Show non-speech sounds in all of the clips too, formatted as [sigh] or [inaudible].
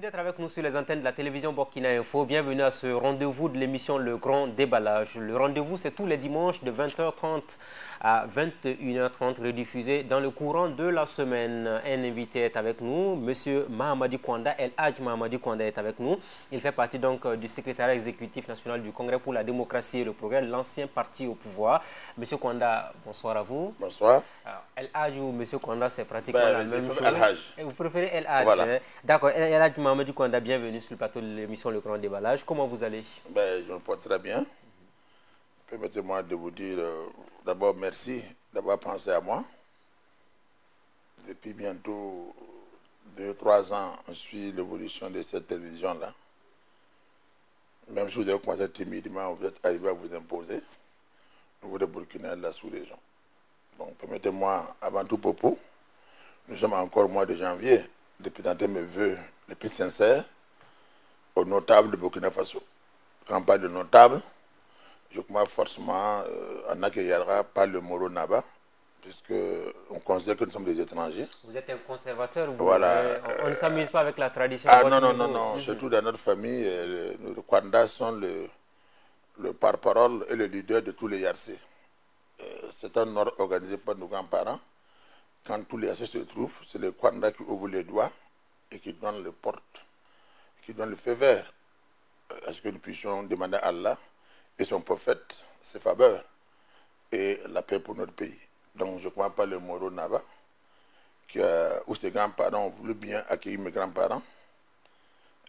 Merci d'être avec nous sur les antennes de la télévision Burkina Info. Bienvenue à ce rendez-vous de l'émission Le Grand Déballage. Le rendez-vous, c'est tous les dimanches de 20h30 à 21h30, rediffusé dans le courant de la semaine. Un invité est avec nous, Monsieur Mahamadi Kwanda, El Hadj Mahamadi Kwanda est avec nous. Il fait partie donc euh, du secrétariat exécutif national du Congrès pour la démocratie et le progrès, l'ancien parti au pouvoir. Monsieur Kwanda, bonsoir à vous. Bonsoir. Alors, El Hadj ou Monsieur Kwanda, c'est pratiquement Ben, la même chose. El Hadj. Vous préférez El Hadj Voilà. hein? D'accord. El El Hadj Bienvenue sur le plateau de l'émission Le Grand Déballage. Comment vous allez? Ben, je me porte très bien. Permettez-moi de vous dire euh, d'abord merci d'avoir pensé à moi. Depuis bientôt deux, trois ans, on suit l'évolution de cette télévision-là. Même si vous avez commencé timidement, vous êtes arrivé à vous imposer. Nous, les Burkinais, la sous-région. Donc, permettez-moi, avant tout propos, nous sommes encore au mois de janvier, de présenter mes voeux les plus sincères aux notables de Burkina Faso. Quand on parle de notables, je crois forcément euh, en accueillera pas le Moro Naba, puisque on considère que nous sommes des étrangers. Vous êtes un conservateur, vous, Voilà, euh, on- on ne s'amuse pas avec la tradition. Ah non, non, non, non, surtout dans notre famille, euh, le, le Kwanda sont le, le porte-parole et le leader de tous les. Euh, c'est un ordre organisé par nos grands-parents. Quand tous les Yarcés se trouvent, c'est le Kwanda qui ouvre les doigts et qui donne le porte, qui donne le feu vert euh, à ce que nous puissions demander à Allah et son prophète ses faveurs et la paix pour notre pays. Donc je ne crois pas le Moro Naba, qui a- où ses grands-parents ont voulu bien accueillir mes grands-parents.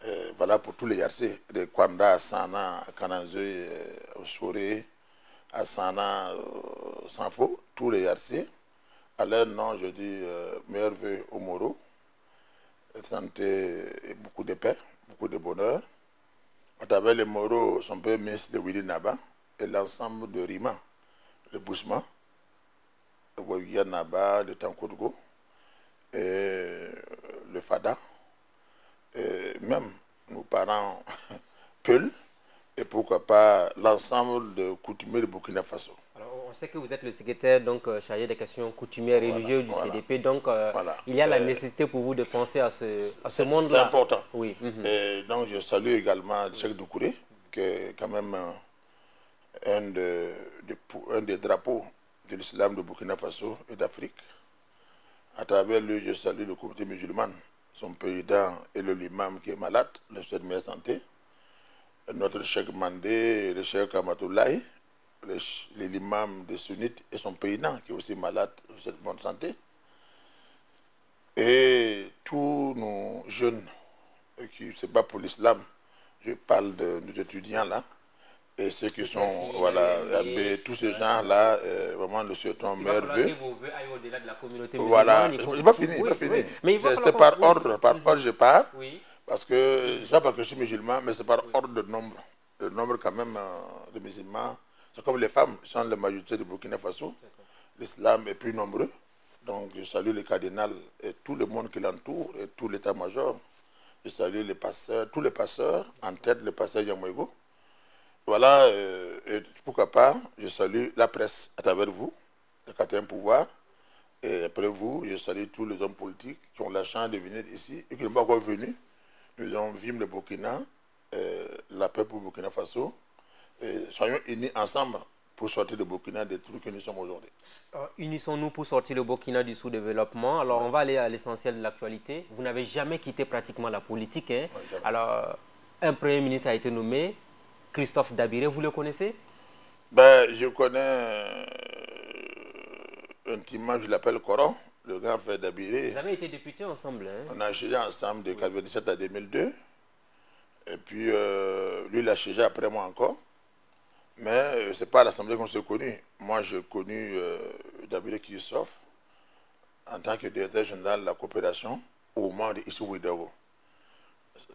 Euh, voilà pour tous les Yarcés, de Kwanda à Sana, à Kananzé, euh, Soré, à Sana, euh, sans faux, tous les Yarcés. À nom, je dis euh, meilleurs vœux au Moro, santé et beaucoup de paix, beaucoup de bonheur. À travers les Moros, son père ministre de Willy Naba et l'ensemble de Rima, le Bousma, le Boya Naba, le Tankourgo, et le Fada, et même nos parents [laughs] Peul, et pourquoi pas l'ensemble de coutumiers de Burkina Faso. On sait que vous êtes le secrétaire donc, euh, chargé des questions coutumières et religieuses du. CDP. Donc, euh, il y a la Euh, nécessité pour vous de penser à ce, à ce C'est monde-là. important. Oui. mhm. Et donc, je salue également le Cheikh Doucouré, qui est quand même un, de- de- un des drapeaux de l'islam de Burkina Faso et d'Afrique. À travers lui, je salue le comité musulman, son président et le l'imam qui est malade, le chef de meilleure santé. Notre Cheikh Mandé, le Cheikh Kamatoulaye, l'imam des sunnites et son président qui est aussi malade, de cette bonne santé. Et tous nos jeunes qui se battent pour l'islam, je parle de nos étudiants là, et ceux qui sont, voilà, tous ces gens-là, euh, vraiment, nous souhaitons que vos vœux aillent au-delà de la communauté Voilà, je pas fini, pas fini. C'est- par ordre, par ordre je Oui. parce que, c'est pas parce que je suis musulman, mais c'est par ordre de nombre. Le nombre quand même euh, de musulmans, c'est comme les femmes sont la majorité de Burkina Faso. L'islam est plus nombreux. Donc je salue le cardinal et tout le monde qui l'entoure et tout l'état-major. Je salue les pasteurs, tous les pasteurs, en tête le pasteur Yamouego. Voilà, euh, pourquoi pas, je salue la presse à travers vous, le quatrième pouvoir. Et après vous, je salue tous les hommes politiques qui ont la chance de venir ici et qui n'ont pas encore venu. Nous avons vu le Burkina, euh, la paix pour Burkina Faso. Et soyons unis ensemble pour sortir de Burkina des trucs que nous sommes aujourd'hui. Euh, Unissons-nous pour sortir le Burkina du sous-développement. Alors, on va aller à l'essentiel de l'actualité. Vous n'avez jamais quitté pratiquement la politique. hein. Alors, un Premier ministre a été nommé, Christophe Dabiré. Vous le connaissez? Ben, je connais euh, intimement, je l'appelle Coran, le grand frère d'Abiré. Vous avez été député ensemble. hein? On a changé ensemble de 1997 à 2002. Et puis, euh, lui, il a changé après moi encore. Mais euh, c'est pas à l'Assemblée qu'on s'est connus. Moi, j'ai connu euh, Dabiré Christophe en tant que directeur général de la coopération au moment de Issou Ouedraogo.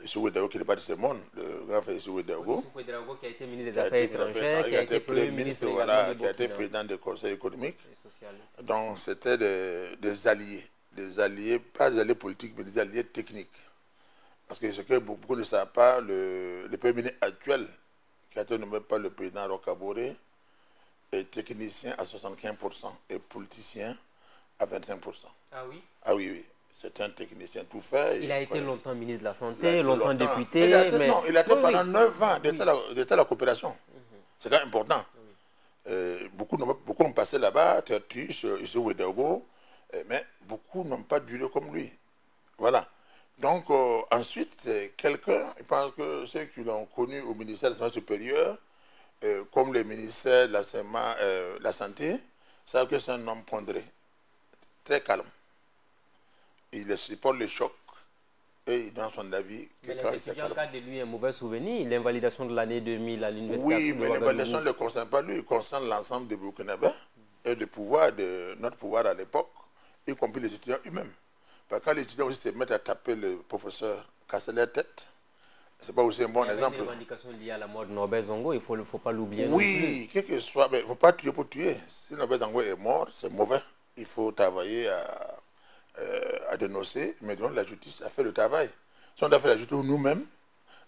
Issou Ouedraogo qui n'est pas de ce monde, le grand frère Issou Ouedraogo. Ouedraogo, qui a été ministre des Affaires étrangères, qui a été Premier ministre voilà, qui a été président du Conseil économique. Donc, c'était des, des alliés. Des alliés, pas des alliés politiques, mais des alliés techniques. Parce que ce que beaucoup ne savent pas, le, le Premier ministre actuel, qui a été nommé par le président Rocaboré, est technicien à 75% et politicien à 25%. Ah oui? Ah oui, oui. C'est un technicien tout fait. Il a été connaît. longtemps ministre de la Santé, longtemps, longtemps. député. Il a été, mais... non, il a été Oui, pendant oui. 9 ans d'État à la- coopération. C'est quand même important. Euh, beaucoup, ont passé là-bas, Tertus, euh, ici Ouedago, euh, mais beaucoup n'ont pas duré comme lui. Voilà. Donc, euh, ensuite, c'est quelqu'un, je pense que ceux qui l'ont connu au ministère de la Santé supérieure, euh, comme le ministère de euh, la santé, savent que c'est un homme pondéré, très calme. Il supporte les chocs et il donne son avis Mais les étudiants gardent de lui un mauvais souvenir, l'invalidation de l'année 2000 à l'université. Oui, mais Bougou. ne concerne pas lui, il concerne l'ensemble des Burkinabés et le pouvoir de notre pouvoir à l'époque, y compris les étudiants eux-mêmes. Quand les étudiants aussi se mettent à taper le professeur, casser leur tête, c'est pas aussi un bon Il y avait exemple. des revendications liées à la mort de Norbert Zongo, il ne faut, faut pas l'oublier. Oui, quel que soit, mais il ne faut pas tuer pour tuer. Si Nobel Zango est mort, c'est mauvais. Il faut travailler à, euh, à dénoncer, mais donc la justice a fait le travail. Si on a fait la justice nous-mêmes,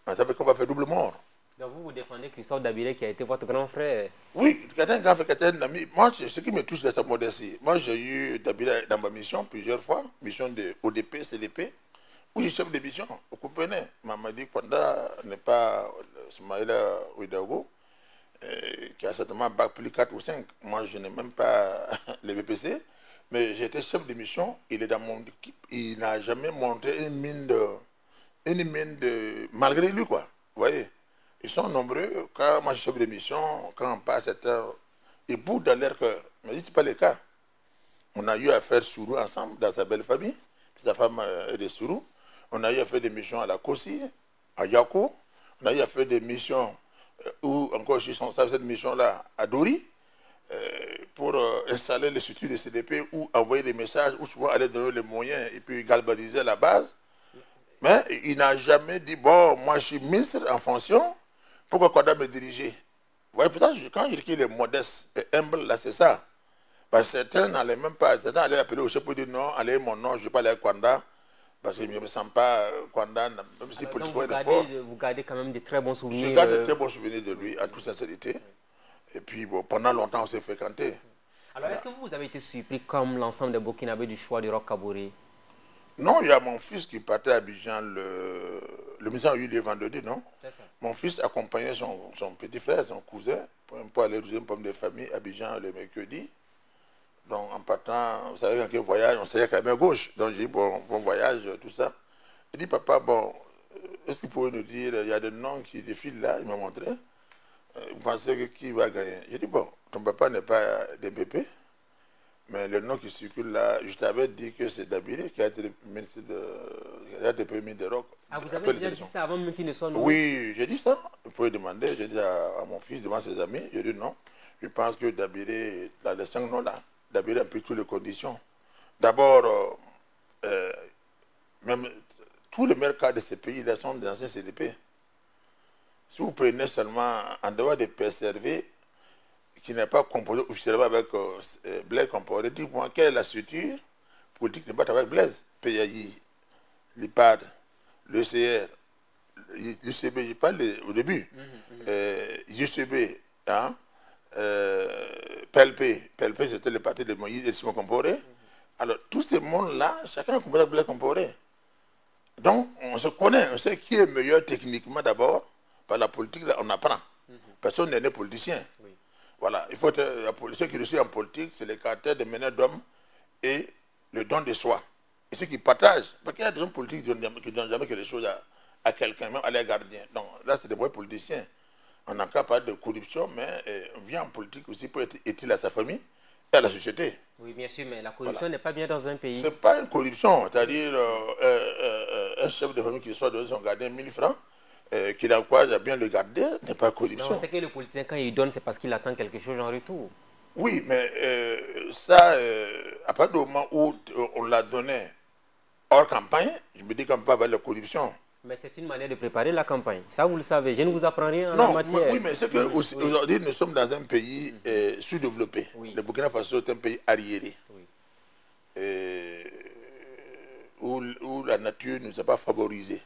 on savait qu'on va faire double mort. Donc vous, vous défendez Christophe Dabiré qui a été votre grand frère. Oui, quelqu'un qui a fait. Moi, c'est- ce qui me touche de sa modestie, moi j'ai eu Dabila dans ma mission plusieurs fois, mission de ODP, CDP, où je suis chef de mission au Coupénet. Mamadi Kwanda n'est pas euh, Smaïla Ouidago, euh, qui a certainement bac plus 4 ou 5. Moi, je n'ai même pas [laughs] le BPC, mais j'étais chef de mission, il est dans mon équipe, il n'a jamais monté une mine de. Une mine de. Malgré lui, quoi. Vous voyez? Ils sont nombreux. Quand moi je suis chef de mission, quand on passe cette heure, ils dans leur cœur. Mais ce n'est pas le cas. On a eu à faire Sourou ensemble, dans sa belle famille. Sa femme euh, est de Sourou. On a eu à faire des missions à la Kossi, à Yako. On a eu à faire des missions euh, où, encore je suis cette mission-là, à Dori, euh, pour installer les structures de CDP ou envoyer des messages, ou souvent aller donner les moyens et puis galvaniser la base. Mais il n'a jamais dit, bon, moi je suis ministre en fonction, pourquoi Kwada me diriger Vous voyez, pourtant, je- quand je dis qu'il est modeste et humble, là, c'est ça. Parce que certains n'allaient même pas, certains allaient appeler au chef pour dire non, allez mon nom, je ne vais pas aller à Kwanda, parce que je ne me sens pas euh, Kwanda, même si politiquement vous il est fort. gardez, vous gardez quand même de très bons Je souvenirs. garde de euh, très bons souvenirs de lui, en toute sincérité. Et puis, bon, pendant longtemps, on s'est fréquenté. Alors est-ce que vous avez été surpris comme l'ensemble des Burkinabés du choix du Roch Kabouré? Non, il y a mon fils qui partait à Abidjan le, le mission a eu non? Ça. Mon fils accompagnait son, son petit frère, son cousin, pour, pour aller deuxième pomme de famille à Abidjan le mercredi. Donc, en partant, vous savez, quand il voyage, on savait qu'à main gauche. Donc, j'ai dit, bon, bon voyage, tout ça. Il dit, papa, bon, euh, est-ce qu'il pouvait nous dire, il y a des noms qui défilent là, il m'a montré. Euh, Vous pensez que qui va gagner? J'ai dit, bon, ton papa n'est pas DPP, mais le nom qui circule là, je t'avais dit que c'est Dabiré qui a été le ministre de, qui a été premier de Rock. Ah, vous avez déjà dit ça avant même qu'il ne soit nommé Oui, j'ai dit ça. Vous pouvez demander. J'ai dit à, à mon fils devant ses amis. J'ai dit non. Je pense que Dabiré, dans les cinq noms là, Dabiré a peu toutes les conditions. D'abord, euh, euh, même tous les meilleurs cas de ces pays là sont des anciens CDP. Si vous prenez seulement en dehors de PSRV, qui n'est pas composé officiellement avec euh, euh, Blaise Compaoré, dites-moi quelle est la structure politique qui n'est pas avec Blaise? PAI, l'IPAD, l'ECR, l'UCB, je parle de- au début, euh, UCB, hein, euh, PLP, PLP c'était le parti de Moïse et Simon Comporé. Alors, tous ces mondes-là, chacun a composé avec Blaise Comporé. Donc, on se connaît, on sait qui est meilleur techniquement d'abord. Par la politique, là, on apprend. Personne n'est né politicien. Voilà, il faut être, poli- ceux qui réussissent en politique, c'est le caractère de meneur d'homme et le don de soi. Et ceux qui partagent, parce qu'il y a des hommes politiques qui ne donnent jamais, qui donnent jamais quelque chose à, à quelqu'un, même à leurs gardiens. Donc là, c'est des vrais politiciens. On n'a qu'à parler de corruption, mais euh, on vient en politique aussi pour être utile à sa famille et à la société. Oui, bien sûr, mais la corruption n'est pas bien dans un pays. Ce n'est pas une corruption, c'est-à-dire euh, euh, euh, un chef de famille qui soit donné son gardien 1000 francs, euh, qu'il encourage à bien le garder, n'est pas corruption. Non, c'est que le politicien, quand il donne, c'est parce qu'il attend quelque chose en retour. Oui, mais euh, ça, euh, à partir du moment où euh, on l'a donné hors campagne, je me dis qu'on peut pas avoir la corruption. Mais c'est une manière de préparer la campagne. Ça, vous le savez. Je ne vous apprends rien en la Non, matière. mais- oui, mais c'est qu'aujourd'hui, nous sommes dans un pays euh, sous-développé. Oui. Le Burkina Faso est un pays arriéré, Oui. où, où la nature ne nous a pas favorisés.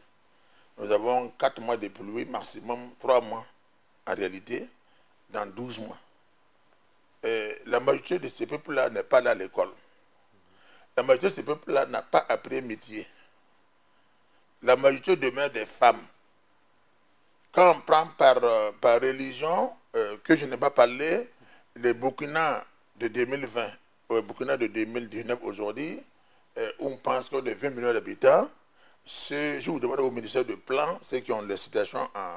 Nous avons 4 mois de pluie, maximum 3 mois en réalité, dans 12 mois. Et la majorité de ces peuples-là n'est pas là à l'école. la majorité de ce peuple-là n'a pas appris un métier. La majorité demeure des femmes. Quand on prend par, euh, par religion, euh, que je n'ai pas parlé, les Burkina de 2020, au Burkina de 2019 aujourd'hui, euh, on pense que de 20 millions d'habitants, je vous demande au ministère de Plan, ceux qui ont les situations, en,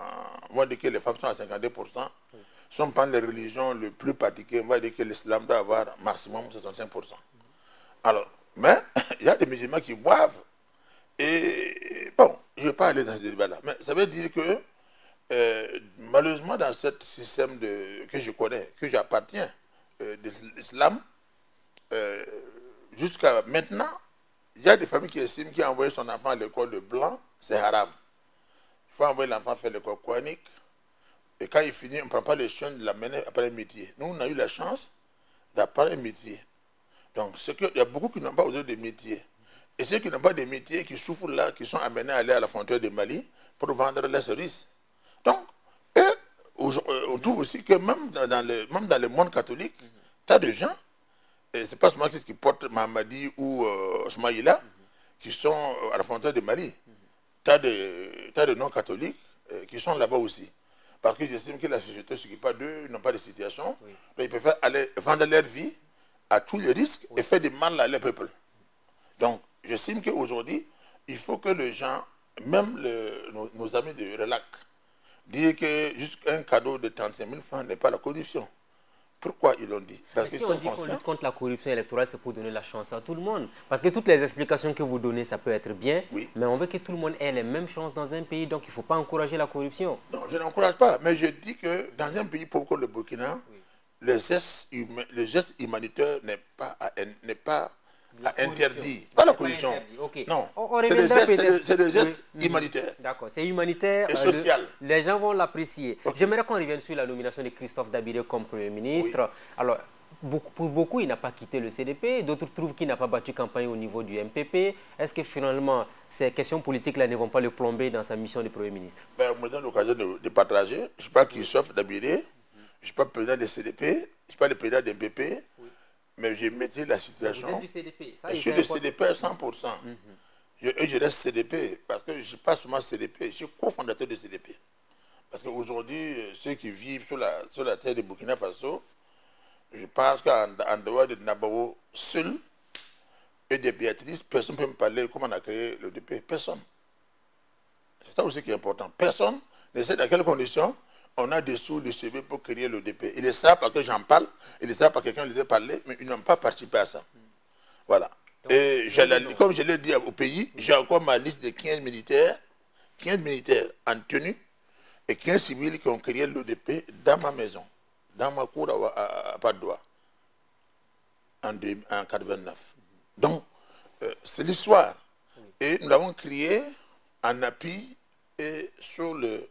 on va dire que les femmes sont à 52%, sont pas les religions les plus pratiquées, on va dire que l'islam doit avoir maximum 65%. Alors, mais [laughs] il y a des musulmans qui boivent, et bon, je ne vais pas aller dans ce débat-là, mais ça veut dire que euh, malheureusement, dans ce système de, que je connais, que j'appartiens, euh, de l'islam, euh, jusqu'à maintenant, il y a des familles qui estiment qu'envoyer son enfant à l'école de blanc, c'est haram. Il faut envoyer l'enfant faire l'école coranique. Et quand il finit, on ne prend pas les chaînes de l'amener après un métier. Nous, on a eu la chance d'apprendre un métier. Donc, il y a beaucoup qui n'ont pas aujourd'hui de métier. Et ceux qui n'ont pas de métier, qui souffrent là, qui sont amenés à aller à la frontière de Mali pour vendre leurs cerises. Donc, on trouve aussi que même dans le, monde catholique, tu as des gens, et c'est pas seulement ceux qui portent Mahamadi ou euh, qui sont à la frontière de Mali. Tu as des, des non-catholiques euh, qui sont là-bas aussi. Parce que j'estime que la société ne s'occupe pas d'eux, ils n'ont pas de situation. ils peuvent aller vendre leur vie à tous les risques et faire du mal à leur peuple. Donc, j'estime qu'aujourd'hui, il faut que les gens, même nos, nos, amis de Relac, dire que un cadeau de 35 000 francs n'est pas la corruption. Pourquoi ils l'ont dit? Parce si on dit qu'on lutte contre la corruption électorale, c'est pour donner la chance à tout le monde. Parce que toutes les explications que vous donnez, ça peut être bien, mais on veut que tout le monde ait les mêmes chances dans un pays, donc il ne faut pas encourager la corruption. Non, je n'encourage pas, mais je dis que dans un pays pour le Burkina, le geste, humanitaire n'est pas, pas interdit. pas la corruption. Non, c'est des gestes humanitaires. D'accord, c'est humanitaire. Et euh, social. les gens vont l'apprécier. J'aimerais qu'on revienne sur la nomination de Christophe Dabiré comme Premier ministre. Alors, pour beaucoup, il n'a pas quitté le CDP. D'autres trouvent qu'il n'a pas battu campagne au niveau du MPP. Est-ce que finalement, ces questions politiques-là ne vont pas le plomber dans sa mission de Premier ministre? Ben, On me donne l'occasion de, partager. Je ne suis pas Christophe Dabiré. Je ne suis pas président du CDP. Je ne suis pas le président du MPP mais j'ai mettais la situation. Vous êtes du CDP ça, Je suis du CDP à 100%. Mm je, et je reste CDP parce que je ne suis pas seulement CDP, je suis cofondateur de CDP. Parce qu'aujourd'hui, ceux qui vivent sur la, sur la terre de Burkina Faso, je pense qu'en dehors de Nabao seul et de Béatrice, personne ne peut me parler comment on a créé le DP. Personne. C'est ça aussi qui est important. Personne ne sait dans quelles conditions on a des sous le CV pour créer le DP. Il est ça parce que j'en parle, il est ça parce que quelqu'un les a parlé, mais ils n'ont pas participé à ça. Voilà. Et comme je l'ai dit au pays, j'ai encore ma liste de 15 militaires, 15 militaires en tenue et 15 civils qui ont créé l'ODP dans ma maison, dans ma cour à, Padoua, en, 1989. Donc, euh, c'est l'histoire. Et nous l'avons créé en appui et sur le,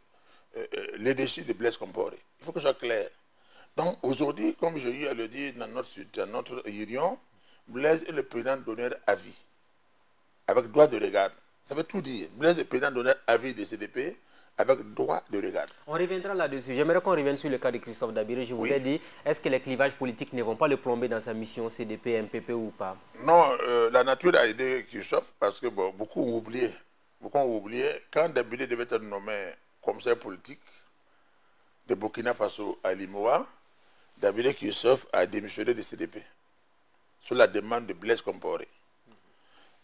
euh, euh, les déchets de Blaise Compaoré. Il faut que ce soit clair. Donc aujourd'hui, comme j'ai eu à le dire dans notre, dans notre réunion, Blaise est le président d'honneur à vie, avec droit de regard. Ça veut tout dire. Blaise est le président d'honneur à vie de CDP, avec droit de regard. On reviendra là-dessus. J'aimerais qu'on revienne sur le cas de Christophe Dabiri. Je vous ai dit, est-ce que les clivages politiques ne vont pas le plomber dans sa mission CDP, MPP ou pas? Non, euh, la nature a aidé Christophe parce que beaucoup ont oublié. Beaucoup ont oublié. Quand Dabiri devait être nommé commissaire politique de Burkina Faso à Limoa, David Kissoff a démissionné de CDP sur la demande de Blaise Compaoré.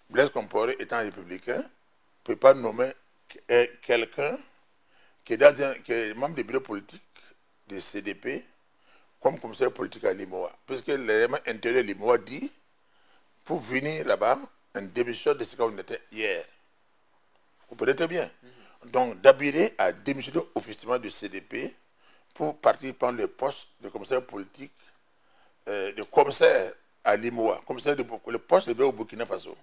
Blaise Compaoré étant républicain, ne peut pas nommer quelqu'un qui, est membre du bureau politique de CDP comme commissaire politique à Limoa. Puisque l'élément intérieur de Limoa dit, pour venir là-bas, un démission de ce qu'on était hier. Vous comprenez très bien. Donc, Dabiré a démissionné officiellement du CDP pour partir prendre le poste de commissaire politique, euh, de commissaire à Limoa, commissaire de, le poste de au Burkina Faso.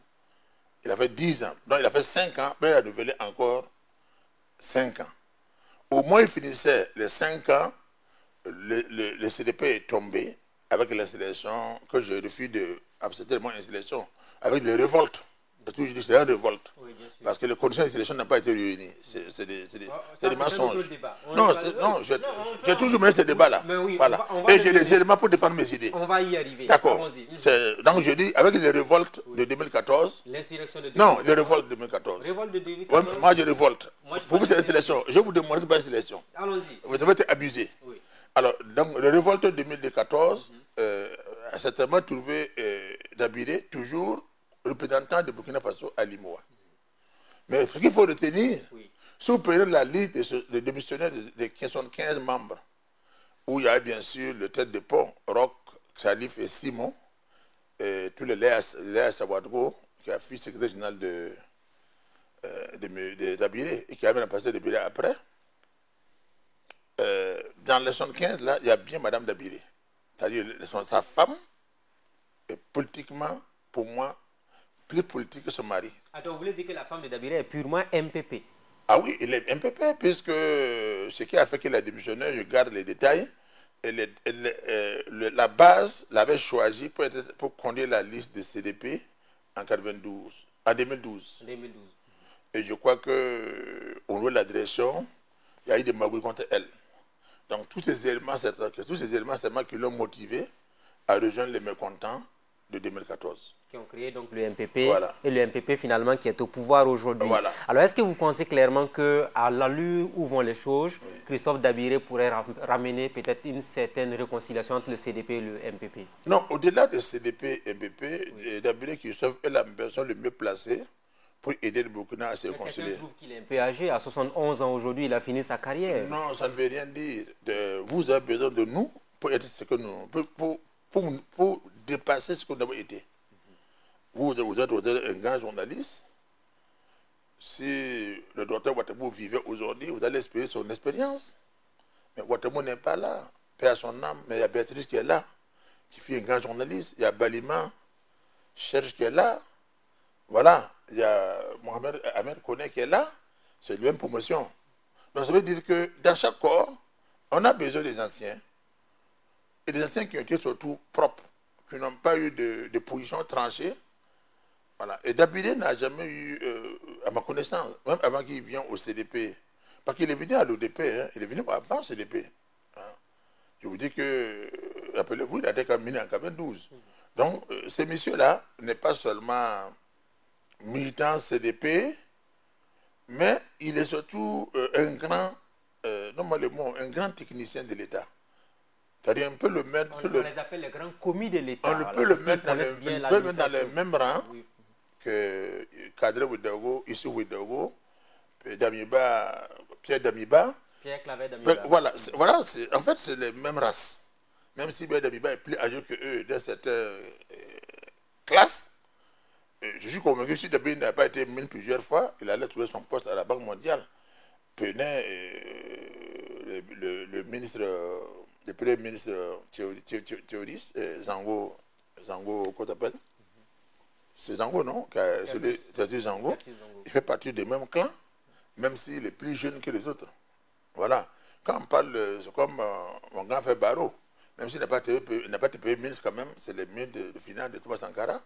Il a fait 10 ans. Donc, il a fait 5 ans, puis il a renouvelé encore 5 ans. Au moins, il finissait les 5 ans, le, CDP est tombé avec l'installation que je refuse de accepter mon installation, avec les révoltes. Dit c'est une révolte. Parce que les conditions de sélection n'ont pas été réunies. C'est des, des, oh, des mensonges. Non, non j'ai toujours mené ce débat-là. voilà. Et j'ai les éléments pour défendre mes idées. On va y arriver. D'accord. Donc je dis, avec les révoltes de 2014. L'insurrection de 2014. Non, les révoltes de 2014. Révolte de 2014. moi, je révolte. pour vous, c'est sélection. Je vous demande pas sélection. Allons-y. Vous avez été abusé. Oui. Alors, donc, le révolte de 2014 mhm. euh, a certainement trouvé euh, Dabiré toujours représentant de Burkina Faso à Limoa. Mais ce qu'il faut retenir, si vous prenez la liste des, démissionnaires de, 15 membres, où il y a bien sûr le tête de pont, Roch, Salif et Simon, et tous les Léa Sawadgo, qui a fils secrétaire général de, euh, de, et qui a même passé de après, euh, dans les 75, là, il y a bien Madame Dabiré. C'est-à-dire sa femme est politiquement, pour moi, plus politique que son mari. Attends, vous voulez dire que la femme de Dabiré est purement MPP Ah oui, elle est MPP, puisque ce qui a fait qu'elle a démissionné, je garde les détails, elle, euh, la base l'avait choisi pour, pour conduire la liste de CDP en, 92, en 2012. 2012. Et je crois qu'au niveau de la direction, il y a eu des magouilles contre elle. Donc tous ces éléments, c'est tous ces éléments, c'est moi qui l'ont motivé à rejoindre les mécontents de 2014. Qui ont créé donc le MPP et le MPP finalement qui est au pouvoir aujourd'hui. Alors est-ce que vous pensez clairement que à l'allure où vont les choses, Christophe Dabiré pourrait ramener peut-être une certaine réconciliation entre le CDP et le MPP Non, au-delà de CDP et MPP, Dabiré Christophe est la personne le mieux placée pour aider le Burkina à se réconcilier. Certains trouvent qu'il est un peu âgé? À 71 ans aujourd'hui, il a fini sa carrière. Non, ça ne veut rien dire. vous avez besoin de nous pour être ce que nous... Pour, pour, pour, dépasser ce que nous avons été. Vous, vous, êtes, un grand journaliste. Si le docteur Waterloo vivait aujourd'hui, vous allez espérer son expérience. Mais Waterloo n'est pas là. Père son âme. Mais il y a Béatrice qui est là, qui fait un grand journaliste. Il y a Balima, Cherche qui est là. Voilà. Il y a Mohamed Ahmed Kone qui est là. C'est lui même promotion. Donc ça veut dire que dans chaque corps, on a besoin des anciens. Et des anciens qui ont été surtout propres, qui n'ont pas eu de, position tranchée voilà. Et Dabiré n'a jamais eu, euh, à ma connaissance, même avant qu'il vienne au CDP, parce qu'il est venu à l'ODP, hein, il est venu avant le CDP. Hein. Je vous dis que, euh, rappelez-vous, il a été caminé en 92. Donc, euh, ce monsieur-là n'est pas seulement militant CDP, mais il est surtout un grand, non le mot, un grand technicien de l'État. C'est-à-dire, on peut le mettre... On, les appelle les grands commis de l'État. On peut le mettre dans, le, dans les mêmes rangs que Cadre Ouedago, ici Ouedago, Damiba, Pierre Damiba. Pierre Clavet Damiba. Voilà, voilà en fait, c'est les mêmes races. Même si Pierre Damiba est plus âgé que eux dans cette euh, classe, euh, je suis convaincu que si Damiba n'a pas été mis plusieurs fois, il allait trouver son poste à la Banque mondiale. Penet, euh, le, ministre, le premier ministre Théoris, Zango, Zango, comment s'appelle c'est Zango, non? C'est Zango. Il fait partie des mêmes clans, même s'il est plus jeune que les autres. Voilà. Quand on parle, c'est comme euh, mon grand frère Baro, même s'il n'a pas, été payé ministre quand même, c'est le ministre de, de finance de Thomas Sankara.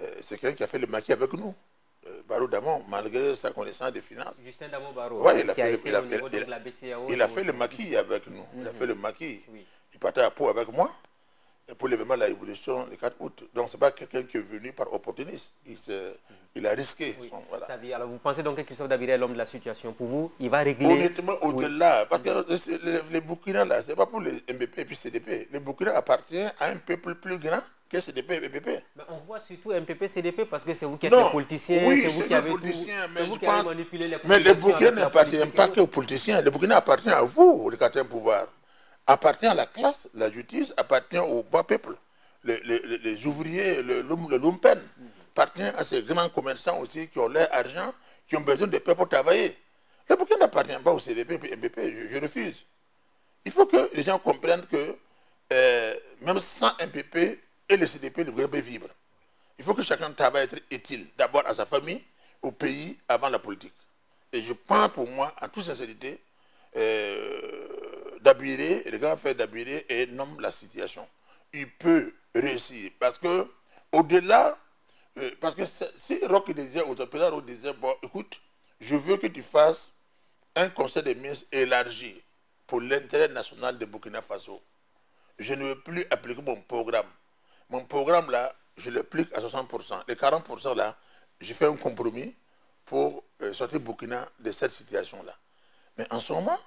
Euh, c'est quelqu'un qui a fait le maquis avec nous. Euh, Baro Damon, malgré sa connaissance des finances. Justin Damon Baro, ouais, il a fait, le, il a, fait le maquis avec nous. Il a mhm. fait le maquis. Il partait à Pau avec moi pour l'événement de la révolution le 4 août. Donc, ce n'est pas quelqu'un qui est venu par opportunisme. Il, il a risqué. voilà. alors, vous pensez donc que Christophe Dabiré est l'homme de la situation Pour vous, il va régler Honnêtement, au-delà. Parce que les, les Burkina, là, ce n'est pas pour les MBP et puis CDP. Les Burkina appartient à un peuple plus grand que CDP et MPP. Mais on voit surtout MPP, CDP parce que c'est vous qui êtes les politiciens. Oui, c'est vous qui avez, mais vous qui avez manipulé les politiciens. Mais les Burkina n'appartiennent pas que aux politiciens. Les Burkina appartiennent à vous, les quatre pouvoir appartient à la classe, la justice appartient au bas peuple, les, ouvriers, le, le, lumpen, appartient à ces grands commerçants aussi qui ont leur argent, qui ont besoin de paix pour travailler. Le Burkina n'appartient pas au CDP et MPP, je, refuse. Il faut que les gens comprennent que euh, même sans MPP et le CDP, le peut vivre. Il faut que chacun travaille être utile, d'abord à sa famille, au pays, avant la politique. Et je pense pour moi, en toute sincérité, euh, Dabiré, le grand frère Dabiré, et nomme la situation. Il peut réussir parce que, au-delà euh, parce que si Rock disait, le président Rock disait, bon, écoute, je veux que tu fasses un conseil des ministres élargi pour l'intérêt national de Burkina Faso. Je ne veux plus appliquer mon programme. Mon programme, là, je l'applique à 60%. Les 40%, là, j'ai fait un compromis pour euh, sortir Burkina de cette situation-là. Mais en ce moment,